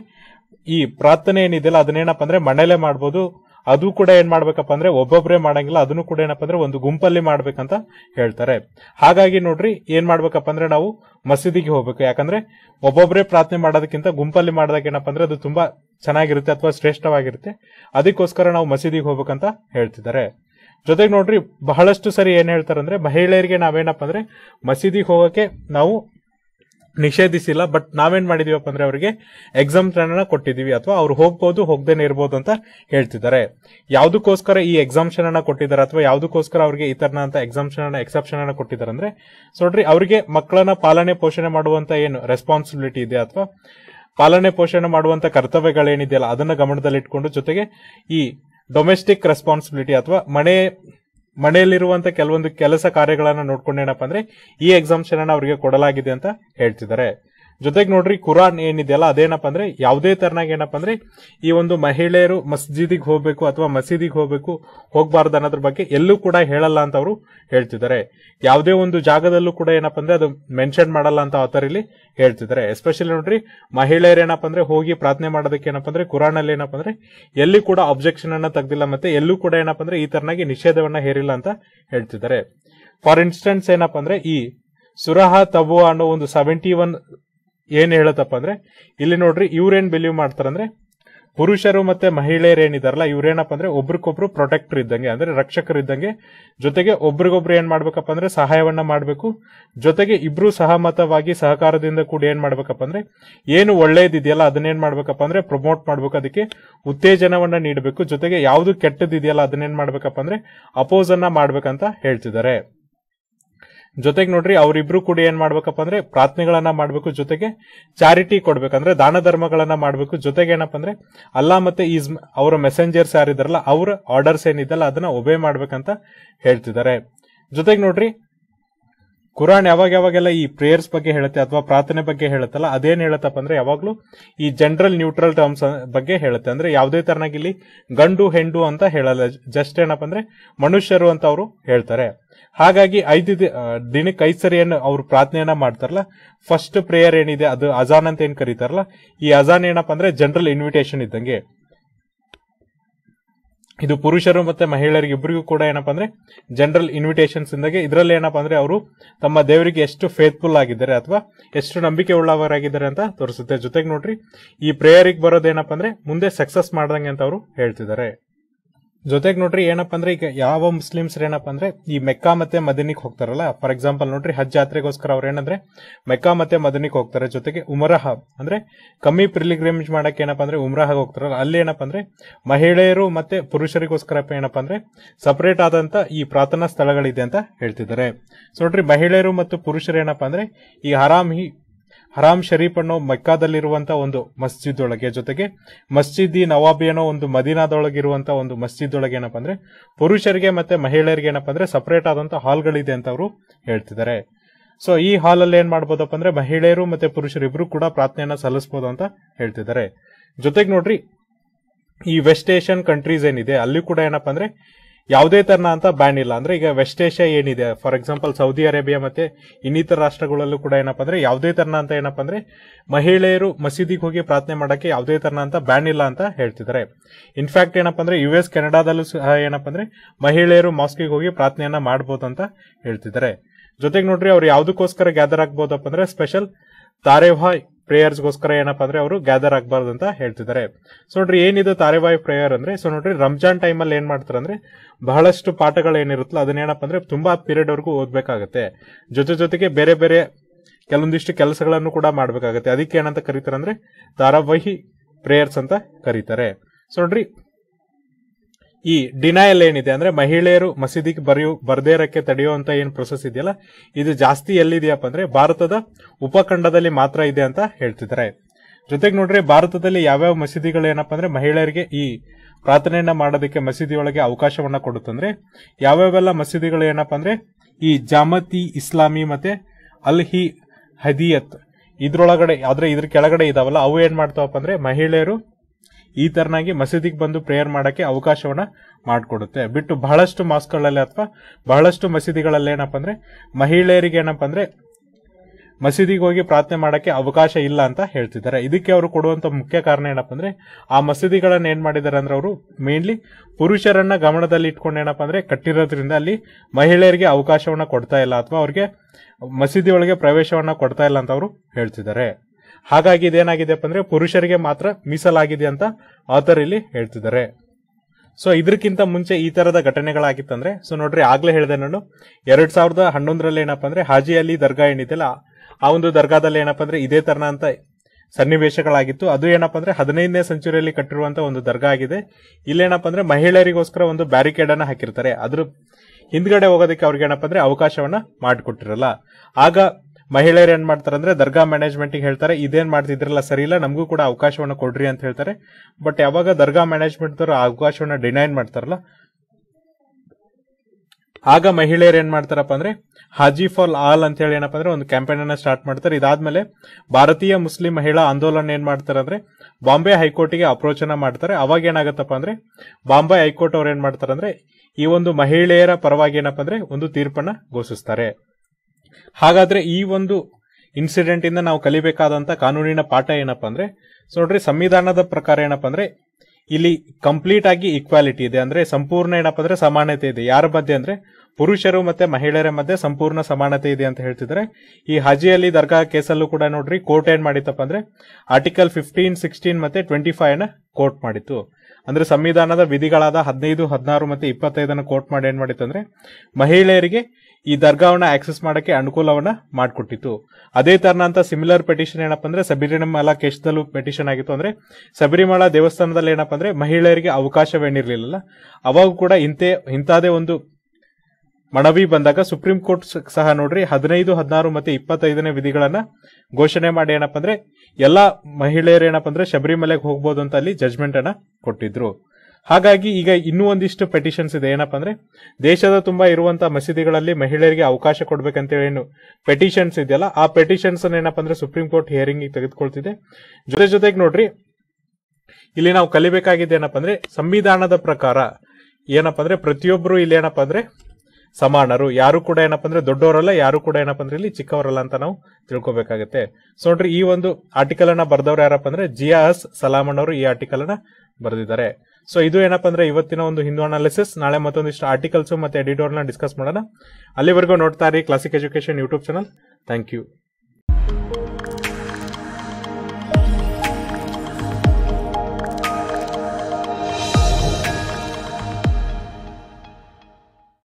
ಈ ಪ್ರಾರ್ಥನೆ ಏನಿದೆಯಲ್ಲ, ಅದನ್ನೇನಪ್ಪ ಅಂದ್ರೆ ಮನೇಲೆ ಮಾಡ್ಬೋದು ಅದು ಕೂಡ ಏನ್ ಮಾಡ್ಬೇಕಪ್ಪ ಅಂದ್ರೆ ಒಬ್ಬೊಬ್ಬರೇ ಮಾಡಂಗಿಲ್ಲ, ಅದನ್ನು ಕೂಡ ಏನಪ್ಪ ಅಂದ್ರೆ ಒಂದು ಗುಂಪಲ್ಲಿ ಮಾಡ್ಬೇಕಂತ ಹೇಳ್ತಾರೆ. ಹಾಗಾಗಿ ನೋಡ್ರಿ, ಏನ್ ಮಾಡ್ಬೇಕಪ್ಪ ಅಂದ್ರೆ ನಾವು ಮಸೀದಿಗೆ ಹೋಗ್ಬೇಕು. ಯಾಕಂದ್ರೆ ಒಬ್ಬೊಬ್ಬರೇ ಪ್ರಾರ್ಥನೆ ಮಾಡೋದಕ್ಕಿಂತ ಗುಂಪಲ್ಲಿ ಮಾಡಿದಾಗ ಏನಪ್ಪ ಅಂದ್ರೆ ಅದು ತುಂಬಾ ಚೆನ್ನಾಗಿರುತ್ತೆ ಅಥವಾ ಶ್ರೇಷ್ಠವಾಗಿರುತ್ತೆ. ಅದಕ್ಕೋಸ್ಕರ ನಾವು ಮಸೀದಿಗೆ ಹೋಗ್ಬೇಕಂತ ಹೇಳ್ತಿದ್ದಾರೆ. ಜೊತೆಗೆ ನೋಡ್ರಿ, ಬಹಳಷ್ಟು ಸರಿ ಏನ್ ಹೇಳ್ತಾರಂದ್ರೆ ಮಹಿಳೆಯರಿಗೆ ನಾವೇನಪ್ಪ ಅಂದ್ರೆ ಮಸೀದಿಗೆ ಹೋಗಕ್ಕೆ ನಾವು ನಿಷೇಧಿಸಿಲ್ಲ ಬಟ್ ನಾವೇನ್ ಮಾಡಿದೀವಪ್ಪ ಅಂದ್ರೆ ಅವರಿಗೆ ಎಕ್ಸಾಮ್ ಅನ್ನ ಕೊಟ್ಟಿದೀವಿ, ಅಥವಾ ಅವ್ರು ಹೋಗ್ಬೋದು, ಹೋಗ್ದೇನೆ ಇರ್ಬೋದು ಅಂತ ಹೇಳ್ತಿದ್ದಾರೆ. ಯಾವುದಕ್ಕೋಸ್ಕರ ಈ ಎಕ್ಸಾಮ್ಷನ್ ಅನ್ನ ಕೊಟ್ಟಿದ್ದಾರೆ, ಅಥವಾ ಯಾವುದಕ್ಕೋಸ್ಕರ ಅವ್ರಿಗೆ ಈ ತರನಂತ ಎಕ್ಸಾಮ್ಷನ್ ಅನ್ನ ಎಕ್ಸೆಪ್ಷನ್ ಅನ್ನ ಕೊಟ್ಟಿದ್ದಾರೆ ಅಂದ್ರೆ ನೋಡ್ರಿ, ಅವರಿಗೆ ಮಕ್ಕಳನ್ನ ಪಾಲನೆ ಪೋಷಣೆ ಮಾಡುವಂತ ಏನು ರೆಸ್ಪಾನ್ಸಿಬಿಲಿಟಿ ಇದೆ, ಅಥವಾ ಪಾಲನೆ ಪೋಷಣೆ ಮಾಡುವಂತ ಕರ್ತವ್ಯಗಳೇನಿದೆಯಲ್ಲ, ಅದನ್ನ ಗಮನದಲ್ಲಿಟ್ಕೊಂಡು ಜೊತೆಗೆ ಈ ಡೊಮೆಸ್ಟಿಕ್ ರೆಸ್ಪಾನ್ಸಿಬಿಲಿಟಿ ಅಥವಾ ಮನೆ ಮನೆಯಲ್ಲಿರುವಂತ ಕೆಲವೊಂದು ಕೆಲಸ ಕಾರ್ಯಗಳನ್ನ ನೋಡ್ಕೊಂಡೇನಪ್ಪ ಅಂದ್ರೆ ಈ ಎಕ್ಸಾಮ್ಷನ್ ಅನ್ನ ಅವರಿಗೆ ಕೊಡಲಾಗಿದೆ ಅಂತ ಹೇಳ್ತಿದ್ದಾರೆ. ಜೊತೆಗೆ ನೋಡ್ರಿ ಕುರಾನ್ ಏನಿದೆಯಲ್ಲ, ಅದೇನಪ್ಪ ಅಂದ್ರೆ ಯಾವುದೇ ತರನಾಗ ಏನಪ್ಪ ಅಂದ್ರೆ ಈ ಒಂದು ಮಹಿಳೆಯರು ಮಸ್ಜಿದಿಗೆ ಹೋಗ್ಬೇಕು ಅಥವಾ ಮಸೀದಿಗೆ ಹೋಗ್ಬೇಕು, ಹೋಗ್ಬಾರ್ದು ಅನ್ನೋದ್ರ ಬಗ್ಗೆ ಎಲ್ಲೂ ಕೂಡ ಹೇಳಲ್ಲ ಅಂತ ಅವರು ಹೇಳ್ತಿದ್ದಾರೆ. ಯಾವುದೇ ಒಂದು ಜಾಗದಲ್ಲೂ ಕೂಡ ಏನಪ್ಪ ಅಂದ್ರೆ ಅದು ಮೆನ್ಷನ್ ಮಾಡಲ್ಲ ಅಂತ ಆತರ ಇಲ್ಲಿ ಹೇಳ್ತಿದ್ದಾರೆ. ಎಸ್ಪೆಷಲಿ ನೋಡ್ರಿ, ಮಹಿಳೆಯರು ಏನಪ್ಪ ಅಂದ್ರೆ ಹೋಗಿ ಪ್ರಾರ್ಥನೆ ಮಾಡೋದಕ್ಕೆ ಏನಪ್ಪ ಅಂದ್ರೆ ಕುರಾನ್ ಅಲ್ಲಿ ಏನಪ್ಪ ಅಂದ್ರೆ ಎಲ್ಲಿ ಕೂಡ ಅಬ್ಜೆಕ್ಷನ್ ಅನ್ನ ತೆಗ್ದಿಲ್ಲ ಮತ್ತೆ ಎಲ್ಲೂ ಕೂಡ ಏನಪ್ಪ ಅಂದ್ರೆ ಈ ತರನಾಗಿ ನಿಷೇಧವನ್ನ ಹೇರಿಲ್ಲ ಅಂತ ಹೇಳ್ತಿದ್ದಾರೆ. ಫಾರ್ ಇನ್ಸ್ಟೆನ್ಸ್ ಏನಪ್ಪ ಅಂದ್ರೆ ಈ ಸುರಹ ತಬು ಅನ್ನೋ ಒಂದು ಸೆವೆಂಟಿ ಒನ್ ಏನ್ ಹೇಳತ್ತಪ್ಪ ಅಂದ್ರೆ, ಇಲ್ಲಿ ನೋಡ್ರಿ ಇವ್ರೇನ್ ಬಿಲೀವ್ ಮಾಡ್ತಾರಂದ್ರೆ, ಪುರುಷರು ಮತ್ತೆ ಮಹಿಳೆಯರು ಏನಿದಾರಲ್ಲ, ಇವ್ರೇನಪ್ಪ ಅಂದ್ರೆ ಒಬ್ರಿಗೊಬ್ರು ಪ್ರೊಟೆಕ್ಟರ್ ಇದ್ದಂಗೆ, ಅಂದ್ರೆ ರಕ್ಷಕರು ಇದ್ದಂಗೆ, ಜೊತೆಗೆ ಒಬ್ರಿಗೊಬ್ರು ಏನ್ ಮಾಡ್ಬೇಕಪ್ಪ ಅಂದ್ರೆ ಸಹಾಯವನ್ನ ಮಾಡಬೇಕು, ಜೊತೆಗೆ ಇಬ್ರು ಸಹಮತವಾಗಿ ಸಹಕಾರದಿಂದ ಕೂಡ ಏನ್ ಮಾಡ್ಬೇಕಪ್ಪ ಅಂದ್ರೆ, ಏನು ಒಳ್ಳೇದಿದೆಯಲ್ಲ ಅದನ್ನೇನ್ ಮಾಡ್ಬೇಕಪ್ಪ ಅಂದ್ರೆ ಪ್ರಮೋಟ್ ಮಾಡ್ಬೇಕು, ಅದಕ್ಕೆ ಉತ್ತೇಜನವನ್ನ ನೀಡಬೇಕು, ಜೊತೆಗೆ ಯಾವ್ದು ಕೆಟ್ಟದಿದೆಯಲ್ಲ ಅದನ್ನೇನ್ ಮಾಡ್ಬೇಕಪ್ಪ ಅಂದ್ರೆ ಅಪೋಸ್ ಅನ್ನ ಮಾಡ್ಬೇಕಂತ ಹೇಳ್ತಿದ್ದಾರೆ. ಜೊತೆಗೆ ನೋಡ್ರಿ, ಅವರಿಬ್ರು ಕೂಡ ಏನ್ ಮಾಡ್ಬೇಕಪ್ಪ ಅಂದ್ರೆ ಪ್ರಾರ್ಥನೆಗಳನ್ನ ಮಾಡ್ಬೇಕು ಜೊತೆಗೆ ಚಾರಿಟಿ ಕೊಡ್ಬೇಕಂದ್ರೆ, ದಾನ ಧರ್ಮಗಳನ್ನ ಮಾಡ್ಬೇಕು ಜೊತೆಗೆ ಏನಪ್ಪ ಅಂದ್ರೆ ಅಲ್ಲಾ ಮತ್ತೆ ಈಸ್ ಅವರ ಮೆಸೆಂಜರ್ಸ್ ಯಾರಿದಾರಲ್ಲ, ಅವ್ರ ಆರ್ಡರ್ಸ್ ಏನಿದೆಯಲ್ಲ ಅದನ್ನ ಒಬೇ ಮಾಡ್ಬೇಕಂತ ಹೇಳ್ತಿದ್ದಾರೆ. ಜೊತೆಗೆ ನೋಡ್ರಿ, ಕುರಾನ್ ಯಾವಾಗ ಯಾವಾಗೆಲ್ಲ ಈ ಪ್ರೇಯರ್ಸ್ ಬಗ್ಗೆ ಹೇಳುತ್ತೆ ಅಥವಾ ಪ್ರಾರ್ಥನೆ ಬಗ್ಗೆ ಹೇಳುತ್ತಲ್ಲ, ಅದೇನ್ ಹೇಳುತ್ತಪ್ಪ ಅಂದ್ರೆ ಯಾವಾಗ್ಲೂ ಈ ಜನರಲ್ ನ್ಯೂಟ್ರಲ್ ಟರ್ಮ್ಸ್ ಬಗ್ಗೆ ಹೇಳುತ್ತೆ. ಅಂದ್ರೆ ಯಾವುದೇ ತರನಾಗಿ ಇಲ್ಲಿ ಗಂಡು ಹೆಂಡು ಅಂತ ಹೇಳಲ್ಲ. ಜಸ್ಟ್ ಏನಪ್ಪ ಅಂದ್ರೆ ಮನುಷ್ಯರು ಅಂತ ಅವರು ಹೇಳ್ತಾರೆ. ಹಾಗಾಗಿ ಐದು ದಿನಕ್ಕೆ ಐದು ಸರಿ ಏನು ಅವ್ರು ಪ್ರಾರ್ಥನೆಯನ್ನ ಮಾಡ್ತಾರಲ್ಲ ಫಸ್ಟ್ ಪ್ರೇಯರ್ ಏನಿದೆ ಅದು ಅಜಾನ್ ಅಂತ ಏನ್ ಕರೀತಾರಲ್ಲ, ಈ ಅಜಾನ್ ಏನಪ್ಪ ಅಂದ್ರೆ ಜನರಲ್ ಇನ್ವಿಟೇಷನ್ ಇದ್ದಂಗೆ. ಇದು ಪುರುಷರು ಮತ್ತೆ ಮಹಿಳೆಯರಿಗೆ ಇಬ್ಬರಿಗೂ ಕೂಡ ಏನಪ್ಪ ಅಂದ್ರೆ ಜನರಲ್ ಇನ್ವಿಟೇಷನ್ಸ್ ಇಂದಾಗೆ ಇದರಲ್ಲಿ ಏನಪ್ಪಾ ಅಂದ್ರೆ ಅವರು ತಮ್ಮ ದೇವರಿಗೆ ಎಷ್ಟು ಫೇತ್ಫುಲ್ ಆಗಿದ್ದಾರೆ ಅಥವಾ ಎಷ್ಟು ನಂಬಿಕೆ ಉಳ್ಳವರಾಗಿದ್ದಾರೆ ಅಂತ ತೋರಿಸುತ್ತೆ. ಜೊತೆಗೆ ನೋಡ್ರಿ, ಈ ಪ್ರೇಯರಿಗೆ ಬರೋದೇನಪ್ಪ ಅಂದ್ರೆ ಮುಂದೆ ಸಕ್ಸಸ್ ಮಾಡ್ದಂಗೆ ಅಂತ ಅವರು ಹೇಳ್ತಿದ್ದಾರೆ. ಜೊತೆಗೆ ನೋಡ್ರಿ, ಏನಪ್ಪ ಅಂದ್ರೆ ಈಗ ಯಾವ ಮುಸ್ಲಿಮ್ಸ್ ಏನಪ್ಪ ಅಂದ್ರೆ, ಈ ಮೆಕ್ಕಾ ಮತ್ತೆ ಮದಿನಿಗೆ ಹೋಗ್ತಾರಲ್ಲ ಫಾರ್ ಎಕ್ಸಾಂಪಲ್ ನೋಡ್ರಿ, ಹಜ್ ಜಾತ್ರೆಗೋಸ್ಕರ ಅವ್ರು ಏನಂದ್ರೆ, ಮೆಕ್ಕಾ ಮತ್ತೆ ಮದಿನಿಗೆ ಹೋಗ್ತಾರೆ. ಜೊತೆಗೆ ಉಮರಹ ಅಂದ್ರೆ, ಕಮ್ಮಿ ಪ್ರಿಲಿಗ್ರಿಮೇಜ್ ಮಾಡಕ್ಕೆ ಏನಪ್ಪ ಅಂದ್ರೆ ಉಮರಹ ಹೋಗ್ತಾರಲ್ಲ, ಅಲ್ಲಿ ಏನಪ್ಪ ಅಂದ್ರೆ ಮಹಿಳೆಯರು ಮತ್ತೆ ಪುರುಷರಿಗೋಸ್ಕರ ಏನಪ್ಪ ಅಂದ್ರೆ ಸಪರೇಟ್ ಆದಂತ ಈ ಪ್ರಾರ್ಥನಾ ಸ್ಥಳಗಳಿದೆ ಅಂತ ಹೇಳ್ತಿದ್ದಾರೆ. ಸೊ ನೋಡ್ರಿ, ಮಹಿಳೆಯರು ಮತ್ತು ಪುರುಷರು ಏನಪ್ಪ ಅಂದ್ರೆ, ಈ ಹರಾಮ್ ಹರಾಮ್ ಶರೀಫ್ ಅನ್ನೋ ಮೆಕ್ಕಾದಲ್ಲಿರುವಂತಹ ಒಂದು ಮಸ್ಜಿದ್ ಒಳಗೆ ಜೊತೆಗೆ ಮಸ್ಜಿದ್ ಇ ನವಾಬಿ ಅನ್ನೋ ಒಂದು ಮದೀನಾದೊಳಗಿರುವಂತಹ ಒಂದು ಮಸ್ಜಿದ್ ಒಳಗೆ ಏನಪ್ಪ ಅಂದ್ರೆ ಪುರುಷರಿಗೆ ಮತ್ತೆ ಮಹಿಳೆಯರಿಗೆ ಏನಪ್ಪಾ ಅಂದ್ರೆ ಸಪರೇಟ್ ಆದಂತ ಹಾಲ್ಗಳಿದೆ ಅಂತ ಅವರು ಹೇಳ್ತಿದ್ದಾರೆ. ಸೊ ಈ ಹಾಲ್ ಅಲ್ಲಿ ಏನ್ ಮಾಡ್ಬೋದಪ್ಪ ಅಂದ್ರೆ ಮಹಿಳೆಯರು ಮತ್ತೆ ಪುರುಷರು ಇಬ್ರು ಕೂಡ ಪ್ರಾರ್ಥನೆಯನ್ನ ಸಲ್ಲಿಸಬಹುದು ಅಂತ ಹೇಳ್ತಿದ್ದಾರೆ. ಜೊತೆಗೆ ನೋಡ್ರಿ, ಈ ವೆಸ್ಟ್ ಏಷ್ಯನ್ ಕಂಟ್ರೀಸ್ ಏನಿದೆ, ಅಲ್ಲಿ ಕೂಡ ಏನಪ್ಪಾ ಅಂದ್ರೆ ಯಾವುದೇ ತರನ ಅಂತ ಬ್ಯಾನ್ ಇಲ್ಲ. ಅಂದ್ರೆ ಈಗ ವೆಸ್ಟ್ ಏಷ್ಯಾ ಏನಿದೆ? ಫಾರ್ ಎಕ್ಸಾಂಪಲ್ ಸೌದಿ ಅರೇಬಿಯಾ ಮತ್ತೆ ಇನ್ನಿತರ ರಾಷ್ಟ್ರಗಳಲ್ಲೂ ಕೂಡ ಏನಪ್ಪಾ ಅಂದ್ರೆ ಯಾವುದೇ ತರನ ಅಂತ ಏನಪ್ಪಾ ಅಂದ್ರೆ ಮಹಿಳೆಯರು ಮಸೀದಿಗೆ ಹೋಗಿ ಪ್ರಾರ್ಥನೆ ಮಾಡಕ್ಕೆ ಯಾವುದೇ ತರನ ಅಂತ ಬ್ಯಾನ್ ಇಲ್ಲ ಅಂತ ಹೇಳ್ತಿದ್ದಾರೆ. ಇನ್ಫ್ಯಾಕ್ಟ್ ಏನಪ್ಪಾ ಅಂದ್ರೆ ಯು ಎಸ್ ಕೆನಡಾದಲ್ಲೂ ಸಹ ಏನಪ್ಪಾ ಅಂದ್ರೆ ಮಹಿಳೆಯರು ಮಾಸ್ಕಿಗೆ ಹೋಗಿ ಪ್ರಾರ್ಥನೆಯನ್ನ ಮಾಡಬಹುದು ಅಂತ ಹೇಳ್ತಿದ್ದಾರೆ. ಜೊತೆಗೆ ನೋಡ್ರಿ, ಅವ್ರು ಯಾವುದಕ್ಕೋಸ್ಕರ ಗ್ಯಾದರ್ ಆಗ್ಬೋದಪ್ಪ ಅಂದ್ರೆ ಸ್ಪೆಷಲ್ ತಾರೆವಾಯ್ ಪ್ರೇಯರ್ಸ್ಗೋಸ್ಕರ ಏನಪ್ಪಾ ಅಂದ್ರೆ ಅವರು ಗ್ಯಾದರ್ ಆಗಬಾರ್ದು ಅಂತ ಹೇಳ್ತಿದ್ದಾರೆ. ಸೊ ನೋಡ್ರಿ, ಏನಿದು ತಾರೆಬಾಯಿ ಪ್ರೇಯರ್ ಅಂದ್ರೆ ಸೊ ನೋಡ್ರಿ ರಂಜಾನ್ ಟೈಮಲ್ಲಿ ಏನ್ ಮಾಡ್ತಾರೆ ಅಂದ್ರೆ, ಬಹಳಷ್ಟು ಪಾಠಗಳು ಏನಿರುತ್ತಲ್ಲ ಅದನ್ನೇನಪ್ಪ ಅಂದ್ರೆ ತುಂಬಾ ಪೀರಿಯಡ್ ವರೆಗೂ ಓದ್ಬೇಕಾಗತ್ತೆ. ಜೊತೆ ಜೊತೆಗೆ ಬೇರೆ ಬೇರೆ ಕೆಲವೊಂದಿಷ್ಟು ಕೆಲಸಗಳನ್ನು ಕೂಡ ಮಾಡ್ಬೇಕಾಗತ್ತೆ. ಅದಕ್ಕೆ ಏನಂತ ಕರೀತಾರೆ ಅಂದ್ರೆ ತಾರಾವಹಿ ಪ್ರೇಯರ್ಸ್ ಅಂತ ಕರೀತಾರೆ. ಸೊ ನೋಡ್ರಿ ಈ ಡಿನಾಯಲ್ ಏನಿದೆ ಅಂದ್ರೆ ಮಹಿಳೆಯರು ಮಸೀದಿಗೆ ಬರೆಯೋ, ಬರದೇ ಇರಕ್ಕೆ ತಡೆಯುವಂತ ಏನ್ ಪ್ರೊಸೆಸ್ ಇದೆಯಲ್ಲ, ಇದು ಜಾಸ್ತಿ ಎಲ್ಲಿದೆಯಪ್ಪ ಅಂದ್ರೆ ಭಾರತದ ಉಪಖಂಡದಲ್ಲಿ ಮಾತ್ರ ಇದೆ ಅಂತ ಹೇಳ್ತಿದ್ದಾರೆ. ಜೊತೆಗೆ ನೋಡ್ರಿ, ಭಾರತದಲ್ಲಿ ಯಾವ್ಯಾವ ಮಸೀದಿಗಳು ಏನಪ್ಪಾ ಅಂದ್ರೆ ಮಹಿಳೆಯರಿಗೆ ಈ ಪ್ರಾರ್ಥನೆಯನ್ನ ಮಾಡೋದಕ್ಕೆ ಮಸೀದಿಯೊಳಗೆ ಅವಕಾಶವನ್ನ ಕೊಡುತ್ತಂದ್ರೆ ಯಾವ್ಯಾವೆಲ್ಲ ಮಸೀದಿಗಳು ಏನಪ್ಪಾ ಅಂದ್ರೆ ಈ ಜಾಮತಿ ಇಸ್ಲಾಮಿ ಮತ್ತೆ ಅಲ್ ಹಿ ಹದಿಯತ್, ಇದ್ರೊಳಗಡೆ, ಆದ್ರೆ ಇದ್ರ ಕೆಳಗಡೆ ಇದಾವಲ್ಲ, ಅವು ಏನ್ ಮಾಡ್ತಾವಪ್ಪ ಅಂದ್ರೆ ಮಹಿಳೆಯರು ಈ ತರನಾಗಿ ಮಸೀದಿಗೆ ಬಂದು ಪ್ರೇಯರ್ ಮಾಡೋಕ್ಕೆ ಅವಕಾಶವನ್ನ ಮಾಡಿಕೊಡುತ್ತೆ. ಬಿಟ್ಟು ಬಹಳಷ್ಟು ಮಾಸ್ಕ್ಗಳಲ್ಲಿ ಅಥವಾ ಬಹಳಷ್ಟು ಮಸೀದಿಗಳಲ್ಲಿ ಏನಪ್ಪ ಅಂದರೆ ಮಹಿಳೆಯರಿಗೆ ಏನಪ್ಪ ಅಂದರೆ ಮಸೀದಿಗೆ ಹೋಗಿ ಪ್ರಾರ್ಥನೆ ಮಾಡೋಕ್ಕೆ ಅವಕಾಶ ಇಲ್ಲ ಅಂತ ಹೇಳ್ತಿದ್ದಾರೆ. ಇದಕ್ಕೆ ಅವರು ಕೊಡುವಂಥ ಮುಖ್ಯ ಕಾರಣ ಏನಪ್ಪ ಅಂದರೆ ಆ ಮಸೀದಿಗಳನ್ನು ಏನು ಮಾಡಿದ್ದಾರೆ ಅಂದ್ರೆ ಅವರು ಮೇನ್ಲಿ ಪುರುಷರನ್ನ ಗಮನದಲ್ಲಿ ಇಟ್ಕೊಂಡು ಏನಪ್ಪ ಅಂದರೆ ಕಟ್ಟಿರೋದ್ರಿಂದ ಅಲ್ಲಿ ಮಹಿಳೆಯರಿಗೆ ಅವಕಾಶವನ್ನು ಕೊಡ್ತಾ ಇಲ್ಲ ಅಥವಾ ಅವ್ರಿಗೆ ಮಸೀದಿ ಒಳಗೆ ಪ್ರವೇಶವನ್ನ ಕೊಡ್ತಾ ಇಲ್ಲ ಅಂತ ಅವರು ಹೇಳ್ತಿದ್ದಾರೆ. ಹಾಗಾಗಿ ಇದೇನಾಗಿದೆಪ್ಪ ಅಂದ್ರೆ ಪುರುಷರಿಗೆ ಮಾತ್ರ ಮೀಸಲಾಗಿದೆ ಅಂತ ಆಥರ್ ಇಲ್ಲಿ ಹೇಳ್ತಿದ್ದಾರೆ. ಸೊ ಇದಕ್ಕಿಂತ ಮುಂಚೆ ಈ ತರದ ಘಟನೆಗಳಾಗಿತ್ತಂದ್ರೆ ಸೊ ನೋಡ್ರಿ, ಆಗ್ಲೇ ಹೇಳಿದೆ ನಾನು, ಎರಡ್ ಸಾವಿರದ ಹನ್ನೊಂದರಲ್ಲಿ ಏನಪ್ಪಾ ಅಂದ್ರೆ ಹಾಜಿ ಅಲಿ ದರ್ಗಾ ಏನಿದೆಯಲ್ಲ ಆ ಒಂದು ದರ್ಗಾದಲ್ಲಿ ಏನಪ್ಪಾ ಅಂದ್ರೆ ಇದೇ ತರನ ಅಂತ ಸನ್ನಿವೇಶಗಳಾಗಿತ್ತು. ಅದು ಏನಪ್ಪಾ ಅಂದ್ರೆ ಹದಿನೈದನೇ ಸೆಂಚುರಿಯಲ್ಲಿ ಕಟ್ಟಿರುವಂತಹ ಒಂದು ದರ್ಗಾ ಆಗಿದೆ. ಇಲ್ಲೇನಪ್ಪ ಅಂದ್ರೆ ಮಹಿಳೆಯರಿಗೋಸ್ಕರ ಒಂದು ಬ್ಯಾರಿಕೇಡ್ ಅನ್ನ ಹಾಕಿರ್ತಾರೆ. ಅದ್ರ ಹಿಂದ್ಗಡೆ ಹೋಗೋದಕ್ಕೆ ಅವ್ರಿಗೆ ಏನಪ್ಪ ಅಂದ್ರೆ ಅವಕಾಶವನ್ನ ಮಾಡಿಕೊಟ್ಟಿರಲ್ಲ. ಆಗ ಮಹಿಳೆಯರು ಏನ್ ಮಾಡ್ತಾರೆ ಅಂದ್ರೆ ದರ್ಗಾ ಮ್ಯಾನೇಜ್ಮೆಂಟ್ ಹೇಳ್ತಾರೆ, ಇದೇನ್ ಮಾಡ್ತಿದ್ರಲ್ಲ ಸರಿ ಇಲ್ಲ ನಮಗೂ ಕೂಡ ಅವಕಾಶವನ್ನು ಕೊಡ್ರಿ ಅಂತ ಹೇಳ್ತಾರೆ. ಬಟ್ ಯಾವಾಗ ದರ್ಗಾ ಮ್ಯಾನೇಜ್ಮೆಂಟ್ ಅವಕಾಶವನ್ನ ಡಿನೈನ್ ಮಾಡ್ತಾರಲ್ಲ, ಆಗ ಮಹಿಳೆಯರು ಏನ್ ಮಾಡ್ತಾರಪ್ಪ ಅಂದ್ರೆ, ಹಾಜಿ ಫಾಲ್ ಆಲ್ ಅಂತ ಹೇಳಿ ಏನಪ್ಪ ಅಂದ್ರೆ ಒಂದು ಕ್ಯಾಂಪೇನ್ ಅನ್ನ ಸ್ಟಾರ್ಟ್ ಮಾಡ್ತಾರೆ. ಇದಾದ್ಮೇಲೆ ಭಾರತೀಯ ಮುಸ್ಲಿಂ ಮಹಿಳಾ ಆಂದೋಲನ ಏನ್ ಮಾಡ್ತಾರೆ ಅಂದ್ರೆ, ಬಾಂಬೆ ಹೈಕೋರ್ಟ್ಗೆ ಅಪ್ರೋಚ್ ಅನ್ನ ಮಾಡ್ತಾರೆ. ಅವಾಗ ಏನಾಗತ್ತಪ್ಪ ಅಂದ್ರೆ, ಬಾಂಬೆ ಹೈಕೋರ್ಟ್ ಅವ್ರು ಏನ್ ಮಾಡ್ತಾರೆ ಅಂದ್ರೆ, ಈ ಒಂದು ಮಹಿಳೆಯರ ಪರವಾಗಿ ಏನಪ್ಪ ಅಂದ್ರೆ, ಒಂದು ತೀರ್ಪನ್ನ ಘೋಷಿಸ್ತಾರೆ. ಹಾಗಾದ್ರೆ ಈ ಒಂದು ಇನ್ಸಿಡೆಂಟ್ ಇಂದ ನಾವು ಕಲಿಬೇಕಾದಂತ ಕಾನೂನಿನ ಪಾಠ ಏನಪ್ಪ ಅಂದ್ರೆ, ಸೊ ನೋಡ್ರಿ, ಸಂವಿಧಾನದ ಪ್ರಕಾರ ಏನಪ್ಪ ಅಂದ್ರೆ, ಇಲ್ಲಿ ಕಂಪ್ಲೀಟ್ ಆಗಿ ಈಕ್ವಾಲಿಟಿ ಇದೆ. ಅಂದ್ರೆ ಸಂಪೂರ್ಣ ಏನಪ್ಪ ಅಂದ್ರೆ ಸಮಾನತೆ ಇದೆ. ಯಾರ ಮಧ್ಯೆ ಅಂದ್ರೆ, ಪುರುಷರು ಮತ್ತೆ ಮಹಿಳೆಯರ ಮಧ್ಯೆ ಸಂಪೂರ್ಣ ಸಮಾನತೆ ಇದೆ ಅಂತ ಹೇಳ್ತಿದ್ರೆ ಈ ಹಾಜಿ ದರ್ಗಾ ಕೇಸಲ್ಲೂ ಕೂಡ ನೋಡ್ರಿ ಕೋರ್ಟ್ ಏನ್ ಮಾಡಿತಪ್ಪ ಅಂದ್ರೆ ಆರ್ಟಿಕಲ್ ಫಿಫ್ಟೀನ್ ಸಿಕ್ಸ್ಟೀನ್ ಮತ್ತೆ ಟ್ವೆಂಟಿ ಫೈವ್ನ ಕೋರ್ಟ್ ಮಾಡಿತ್ತು. ಅಂದ್ರೆ ಸಂವಿಧಾನದ ವಿಧಿಗಳಾದ ಹದಿನೈದು, ಹದಿನಾರು ಮತ್ತೆ ಇಪ್ಪತ್ತೈದನ ಕೋರ್ಟ್ ಮಾಡಿ ಏನ್ ಮಾಡಿತ್ತು ಅಂದ್ರೆ, ಮಹಿಳೆಯರಿಗೆ ಈ ದರ್ಗಾವನ್ನ ಆಕ್ಸೆಸ್ ಮಾಡಕ್ಕೆ ಅನುಕೂಲವನ್ನ ಮಾಡಿಕೊಟ್ಟಿತ್ತು. ಅದೇ ತರನಂತ ಸಿಮಿಲರ್ ಪೆಟಿಷನ್ ಏನಪ್ಪ ಅಂದ್ರೆ ಸಬರಿಮಲಾ ಕೇಶದಲ್ಲೂ ಪೆಟಿಷನ್ ಆಗಿತ್ತು ಅಂದ್ರೆ ಸಬರಿಮಲಾ ದೇವಸ್ಥಾನದಲ್ಲಿ ಏನಪ್ಪ ಅಂದ್ರೆ ಮಹಿಳೆಯರಿಗೆ ಅವಕಾಶವೇನಿರಲಿಲ್ಲ ಅವಾಗ ಕೂಡ ಇಂತೆ ಇಂತಹದೇ ಒಂದು ಮನವಿ ಬಂದಾಗ ಸುಪ್ರೀಂ ಕೋರ್ಟ್ ಸಹ ನೋಡ್ರಿ ಹದಿನೈದು, ಹದಿನಾರು ಮತ್ತೆ ಇಪ್ಪತ್ತೈದನೇ ವಿಧಿಗಳನ್ನ ಘೋಷಣೆ ಮಾಡಿ ಏನಪ್ಪ ಅಂದ್ರೆ ಎಲ್ಲಾ ಮಹಿಳೆಯರು ಏನಪ್ಪ ಅಂದ್ರೆ ಶಬರಿಮಲೆಗೆ ಹೋಗ್ಬೋದು ಅಂತ ಅಲ್ಲಿ ಜಜ್ಮೆಂಟ್ ಅನ್ನ ಕೊಟ್ಟಿದ್ರು. ಹಾಗಾಗಿ ಈಗ ಇನ್ನೂ ಒಂದಿಷ್ಟು ಪೆಟಿಷನ್ಸ್ ಇದೆ. ಏನಪ್ಪ ಅಂದ್ರೆ, ದೇಶದ ತುಂಬಾ ಇರುವಂತಹ ಮಸೀದಿಗಳಲ್ಲಿ ಮಹಿಳೆಯರಿಗೆ ಅವಕಾಶ ಕೊಡ್ಬೇಕಂತ ಏನು ಪೆಟಿಷನ್ಸ್ ಇದೆಯಲ್ಲ, ಆ ಪೆಟಿಷನ್ಸ್ ಏನಪ್ಪ ಅಂದ್ರೆ ಸುಪ್ರೀಂ ಕೋರ್ಟ್ ಹಿಯರಿಂಗ್ ತೆಗೆದುಕೊಳ್ತಿದೆ. ಜೊತೆ ಜೊತೆಗೆ ನೋಡ್ರಿ, ಇಲ್ಲಿ ನಾವು ಕಲಿಬೇಕಾಗಿದೆ ಏನಪ್ಪ ಅಂದ್ರೆ, ಸಂವಿಧಾನದ ಪ್ರಕಾರ ಏನಪ್ಪ ಅಂದ್ರೆ ಪ್ರತಿಯೊಬ್ಬರು ಇಲ್ಲಿ ಏನಪ್ಪ ಅಂದ್ರೆ ಸಮಾನರು. ಯಾರು ಕೂಡ ಏನಪ್ಪ ಅಂದ್ರೆ ದೊಡ್ಡವರಲ್ಲ, ಯಾರು ಕೂಡ ಏನಪ್ಪ ಅಂದ್ರೆ ಇಲ್ಲಿ ಚಿಕ್ಕವರಲ್ಲ ಅಂತ ನಾವು ತಿಳ್ಕೊಬೇಕಾಗುತ್ತೆ. ಸೊ ನೋಡ್ರಿ, ಈ ಒಂದು ಆರ್ಟಿಕಲ್ ಅನ್ನ ಬರ್ದವ್ರು ಯಾರಪ್ಪ ಅಂದ್ರೆ ಜಿಯಾ ಎಸ್ ಸಲಾಮನ್ ಅವರು ಈ ಆರ್ಟಿಕಲ್ ಅನ್ನ ಬರೆದಿದ್ದಾರೆ. ಸೊ ಇದು ಏನಪ್ಪ ಅಂದ್ರೆ ಇವತ್ತಿನ ಒಂದು ಹಿಂದೂ ಅನಾಲಿಸಿಸ್ ನಾಳೆ ಮತ್ತೊಂದಿಷ್ಟು ಆರ್ಟಿಕಲ್ಸ್ ಮತ್ತೆ ಎಡಿಟೋರ್ನ ಡಿಸ್ಕಸ್ ಮಾಡೋಣ. ಅಲ್ಲಿವರೆಗೂ ನೋಡ್ತಾ ಇರಿ classic education YouTube channel thank you